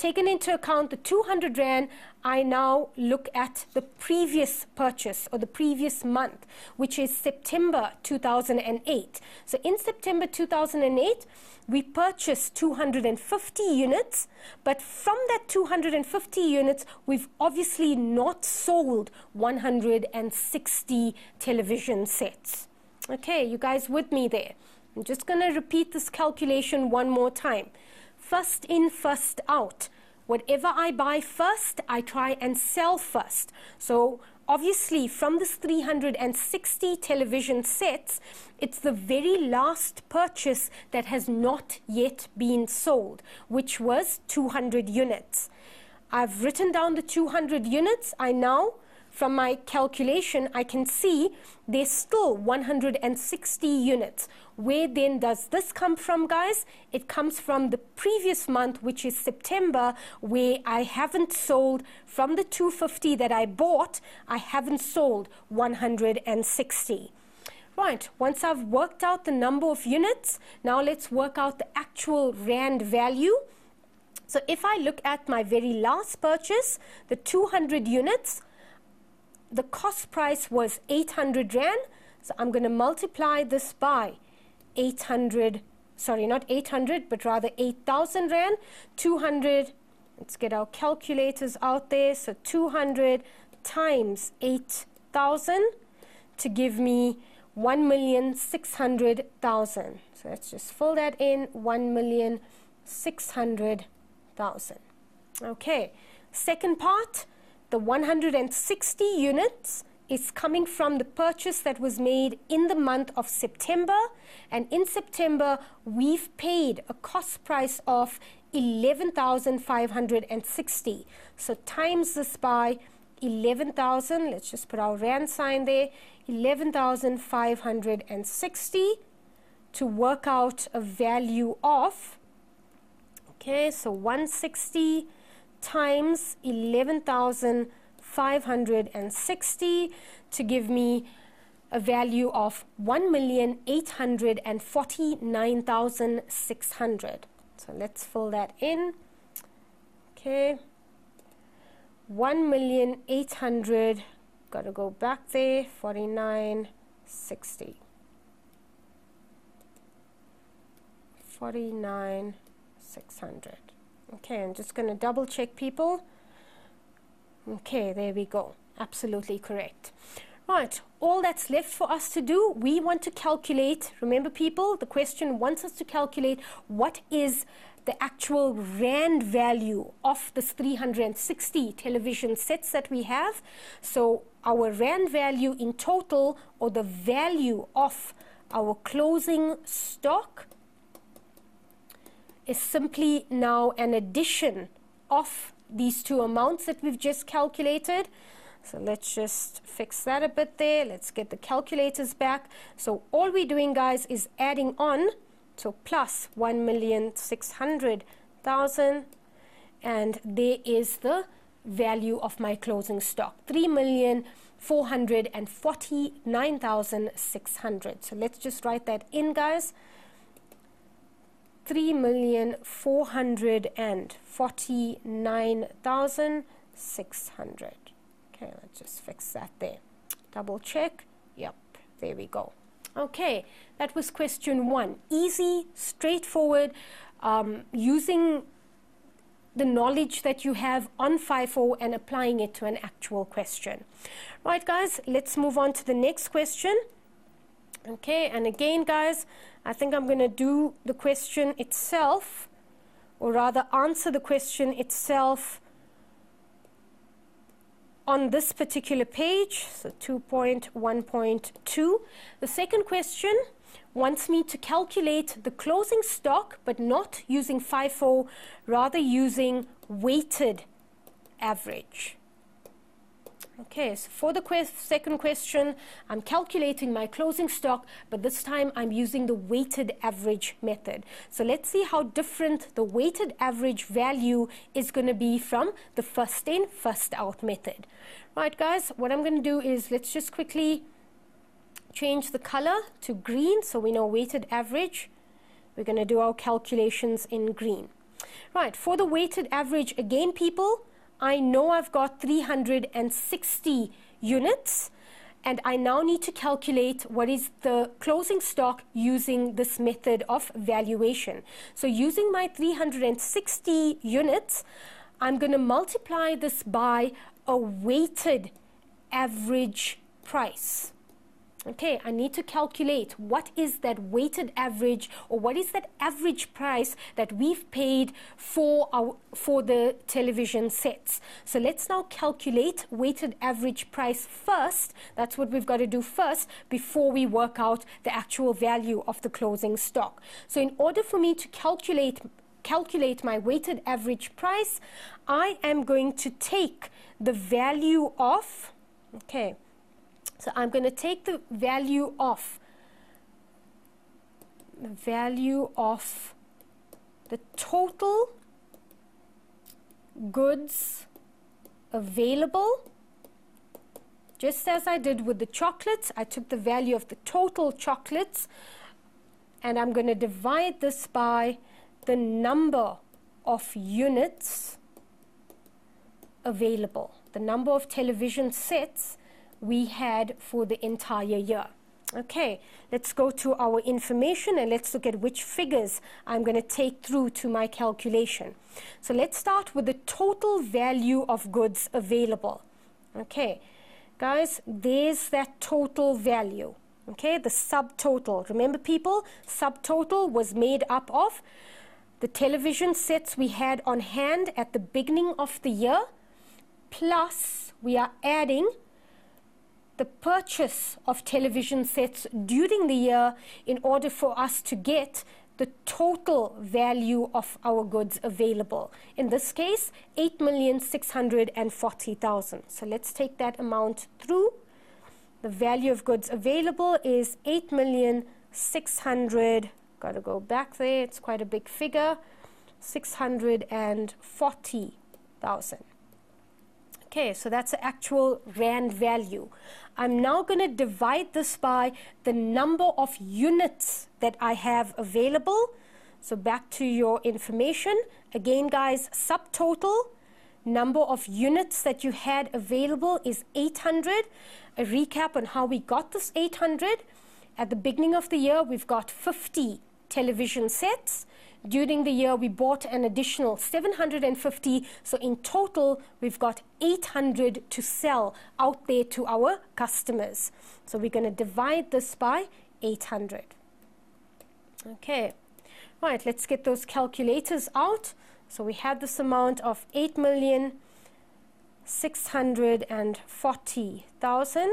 taken into account the 200 Rand, I now look at the previous purchase or the previous month, which is September 2008. So in September 2008, we purchased 250 units, but from that 250 units, we've obviously not sold 160 television sets. Okay, you guys with me there? I'm just going to repeat this calculation one more time first in, first out. Whatever I buy first, I try and sell first. So obviously from this 360 television sets, it's the very last purchase that has not yet been sold, which was 200 units. I've written down the 200 units. I now from my calculation, I can see there's still 160 units. Where then does this come from, guys? It comes from the previous month, which is September, where I haven't sold from the 250 that I bought, I haven't sold 160. Right, once I've worked out the number of units, now let's work out the actual RAND value. So if I look at my very last purchase, the 200 units, the cost price was 800 Rand. So I'm going to multiply this by 800, sorry, not 800, but rather 8,000 Rand. 200, let's get our calculators out there. So 200 times 8,000 to give me 1,600,000. So let's just fill that in, 1,600,000. Okay, second part, the 160 units is coming from the purchase that was made in the month of September. And in September, we've paid a cost price of 11,560. So times this by 11,000, let's just put our rand sign there, 11,560 to work out a value of, okay, so 160 times 11,560 to give me a value of 1,849,600. So let's fill that in. Okay. 1,800, got to go back there, 4960. 49,600. Okay, I'm just going to double check people. Okay, there we go. Absolutely correct. Right, all that's left for us to do, we want to calculate, remember people, the question wants us to calculate what is the actual rand value of this 360 television sets that we have. So our rand value in total or the value of our closing stock is simply now an addition of these two amounts that we've just calculated. So let's just fix that a bit there. Let's get the calculators back. So all we're doing, guys, is adding on. So plus 1,600,000. And there is the value of my closing stock. 3,449,600. So let's just write that in, guys. 3,449,600. Okay, let's just fix that there. Double check. Yep, there we go. Okay, that was question one. Easy, straightforward, um, using the knowledge that you have on FIFO and applying it to an actual question. Right, guys, let's move on to the next question. Okay, and again, guys, I think I'm going to do the question itself, or rather answer the question itself on this particular page, so 2.1.2. The second question wants me to calculate the closing stock, but not using FIFO, rather using weighted average. Okay, so for the quest second question, I'm calculating my closing stock, but this time I'm using the weighted average method. So let's see how different the weighted average value is going to be from the first in, first out method. Right, guys, what I'm going to do is let's just quickly change the color to green so we know weighted average. We're going to do our calculations in green. Right, for the weighted average, again, people, I know I've got 360 units and I now need to calculate what is the closing stock using this method of valuation. So using my 360 units, I'm going to multiply this by a weighted average price okay, I need to calculate what is that weighted average or what is that average price that we've paid for our for the television sets. So let's now calculate weighted average price first. That's what we've got to do first before we work out the actual value of the closing stock. So in order for me to calculate calculate my weighted average price, I am going to take the value of okay so I'm going to take the value of the value of the total goods available. Just as I did with the chocolates I took the value of the total chocolates and I'm going to divide this by the number of units available the number of television sets we had for the entire year. Okay, let's go to our information and let's look at which figures I'm going to take through to my calculation. So let's start with the total value of goods available. Okay, guys, there's that total value. Okay, the subtotal. Remember, people, subtotal was made up of the television sets we had on hand at the beginning of the year, plus we are adding the purchase of television sets during the year in order for us to get the total value of our goods available. In this case, 8,640,000. So let's take that amount through. The value of goods available is 8,600,000. Got to go back there. It's quite a big figure. 640,000. Okay, so that's the actual RAND value. I'm now going to divide this by the number of units that I have available. So back to your information. Again, guys, subtotal number of units that you had available is 800. A recap on how we got this 800. At the beginning of the year, we've got 50 television sets. During the year, we bought an additional 750. So in total, we've got 800 to sell out there to our customers. So we're going to divide this by 800. Okay. Right, let's get those calculators out. So we have this amount of 8,640,000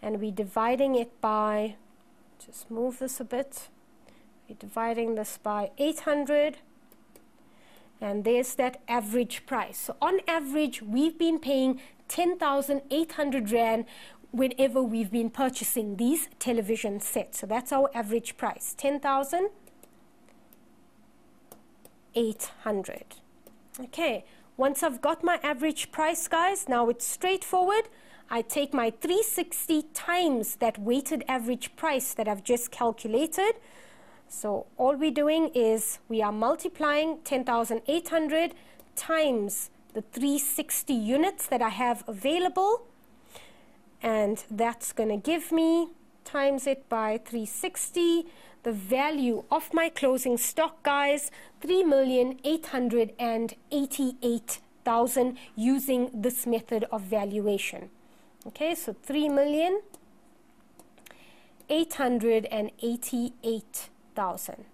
and we're dividing it by, just move this a bit, we're dividing this by 800 And there's that average price. So on average, we've been paying 10,800 Rand whenever we've been purchasing these television sets. So that's our average price, 10,800. Okay, once I've got my average price, guys, now it's straightforward. I take my 360 times that weighted average price that I've just calculated. So all we're doing is we are multiplying 10,800 times the 360 units that I have available. And that's going to give me, times it by 360, the value of my closing stock, guys, 3,888,000 using this method of valuation. Okay, so 3 million 888,000.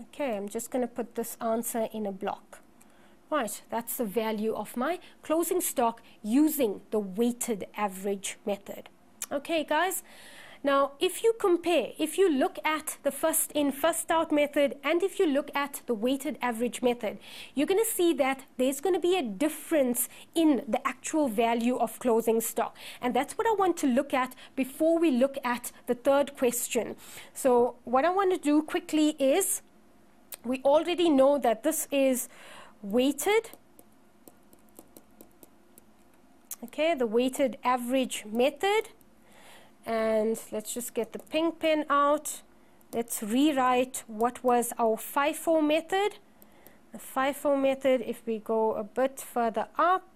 Okay, I'm just going to put this answer in a block. Right, that's the value of my closing stock using the weighted average method. Okay, guys, now, if you compare, if you look at the first in, first out method, and if you look at the weighted average method, you're going to see that there's going to be a difference in the actual value of closing stock. And that's what I want to look at before we look at the third question. So what I want to do quickly is, we already know that this is weighted okay the weighted average method and let's just get the pink pen out. Let's rewrite what was our FIFO method. The FIFO method if we go a bit further up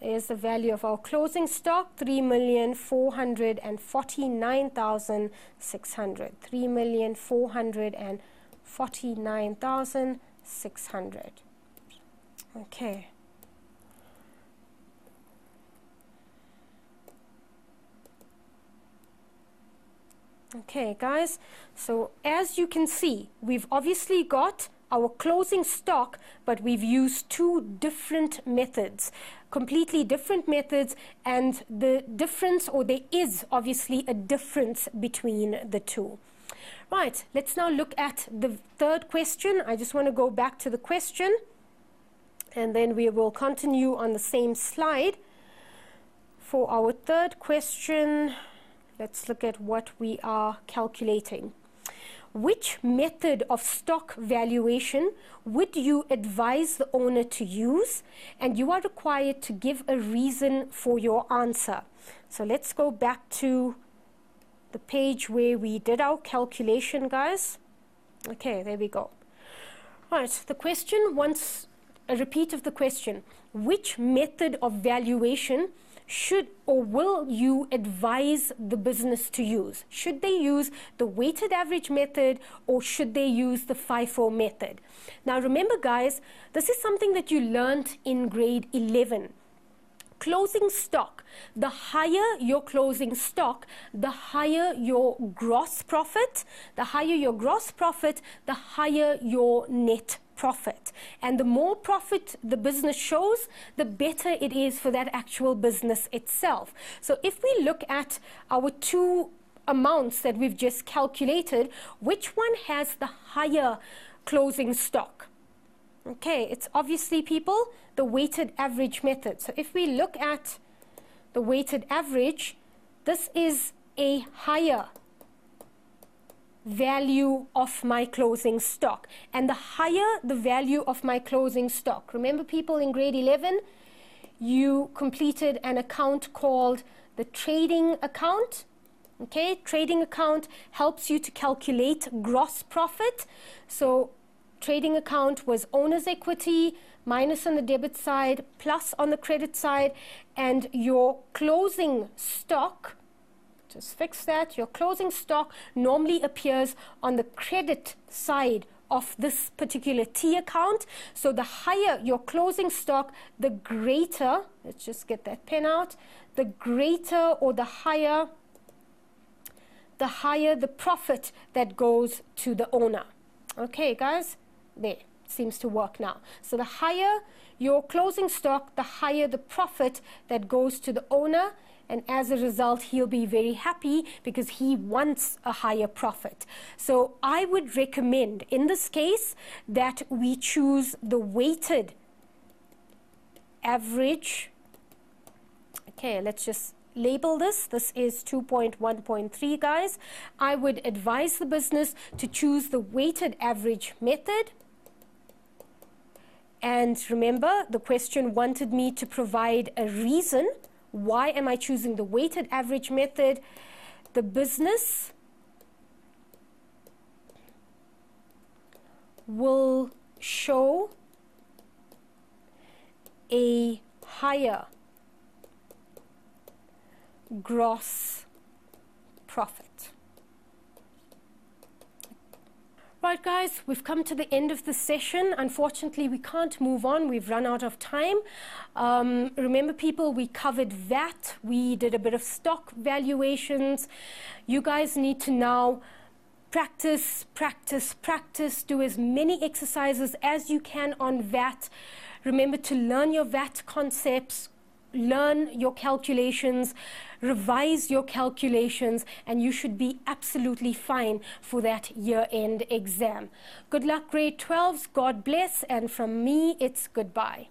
is the value of our closing stock 3,449,600 3,449,600 okay Okay, guys, so as you can see, we've obviously got our closing stock, but we've used two different methods, completely different methods, and the difference, or there is obviously a difference between the two. Right, let's now look at the third question. I just want to go back to the question, and then we will continue on the same slide. For our third question, Let's look at what we are calculating. Which method of stock valuation would you advise the owner to use? And you are required to give a reason for your answer. So let's go back to the page where we did our calculation, guys. Okay, there we go. All right, the question wants a repeat of the question. Which method of valuation should or will you advise the business to use? Should they use the weighted average method or should they use the FIFO method? Now remember guys, this is something that you learned in grade 11 closing stock, the higher your closing stock, the higher your gross profit. The higher your gross profit, the higher your net profit. And the more profit the business shows, the better it is for that actual business itself. So if we look at our two amounts that we've just calculated, which one has the higher closing stock? Okay, it's obviously people, the weighted average method. So if we look at the weighted average, this is a higher value of my closing stock. And the higher the value of my closing stock, remember people in grade 11, you completed an account called the trading account. Okay, trading account helps you to calculate gross profit. So trading account was owner's equity minus on the debit side, plus on the credit side, and your closing stock just fix that. Your closing stock normally appears on the credit side of this particular T account. So the higher your closing stock, the greater, let's just get that pen out, the greater or the higher, the higher the profit that goes to the owner. Okay, guys, there, seems to work now. So the higher your closing stock, the higher the profit that goes to the owner and as a result, he'll be very happy because he wants a higher profit. So I would recommend in this case that we choose the weighted average. Okay, let's just label this. This is 2.1.3, guys. I would advise the business to choose the weighted average method. And remember, the question wanted me to provide a reason. Why am I choosing the weighted average method? The business will show a higher gross profit. Right, guys, we've come to the end of the session. Unfortunately, we can't move on. We've run out of time. Um, remember, people, we covered VAT. We did a bit of stock valuations. You guys need to now practice, practice, practice. Do as many exercises as you can on VAT. Remember to learn your VAT concepts, learn your calculations, revise your calculations, and you should be absolutely fine for that year end exam. Good luck, grade 12s. God bless. And from me, it's goodbye.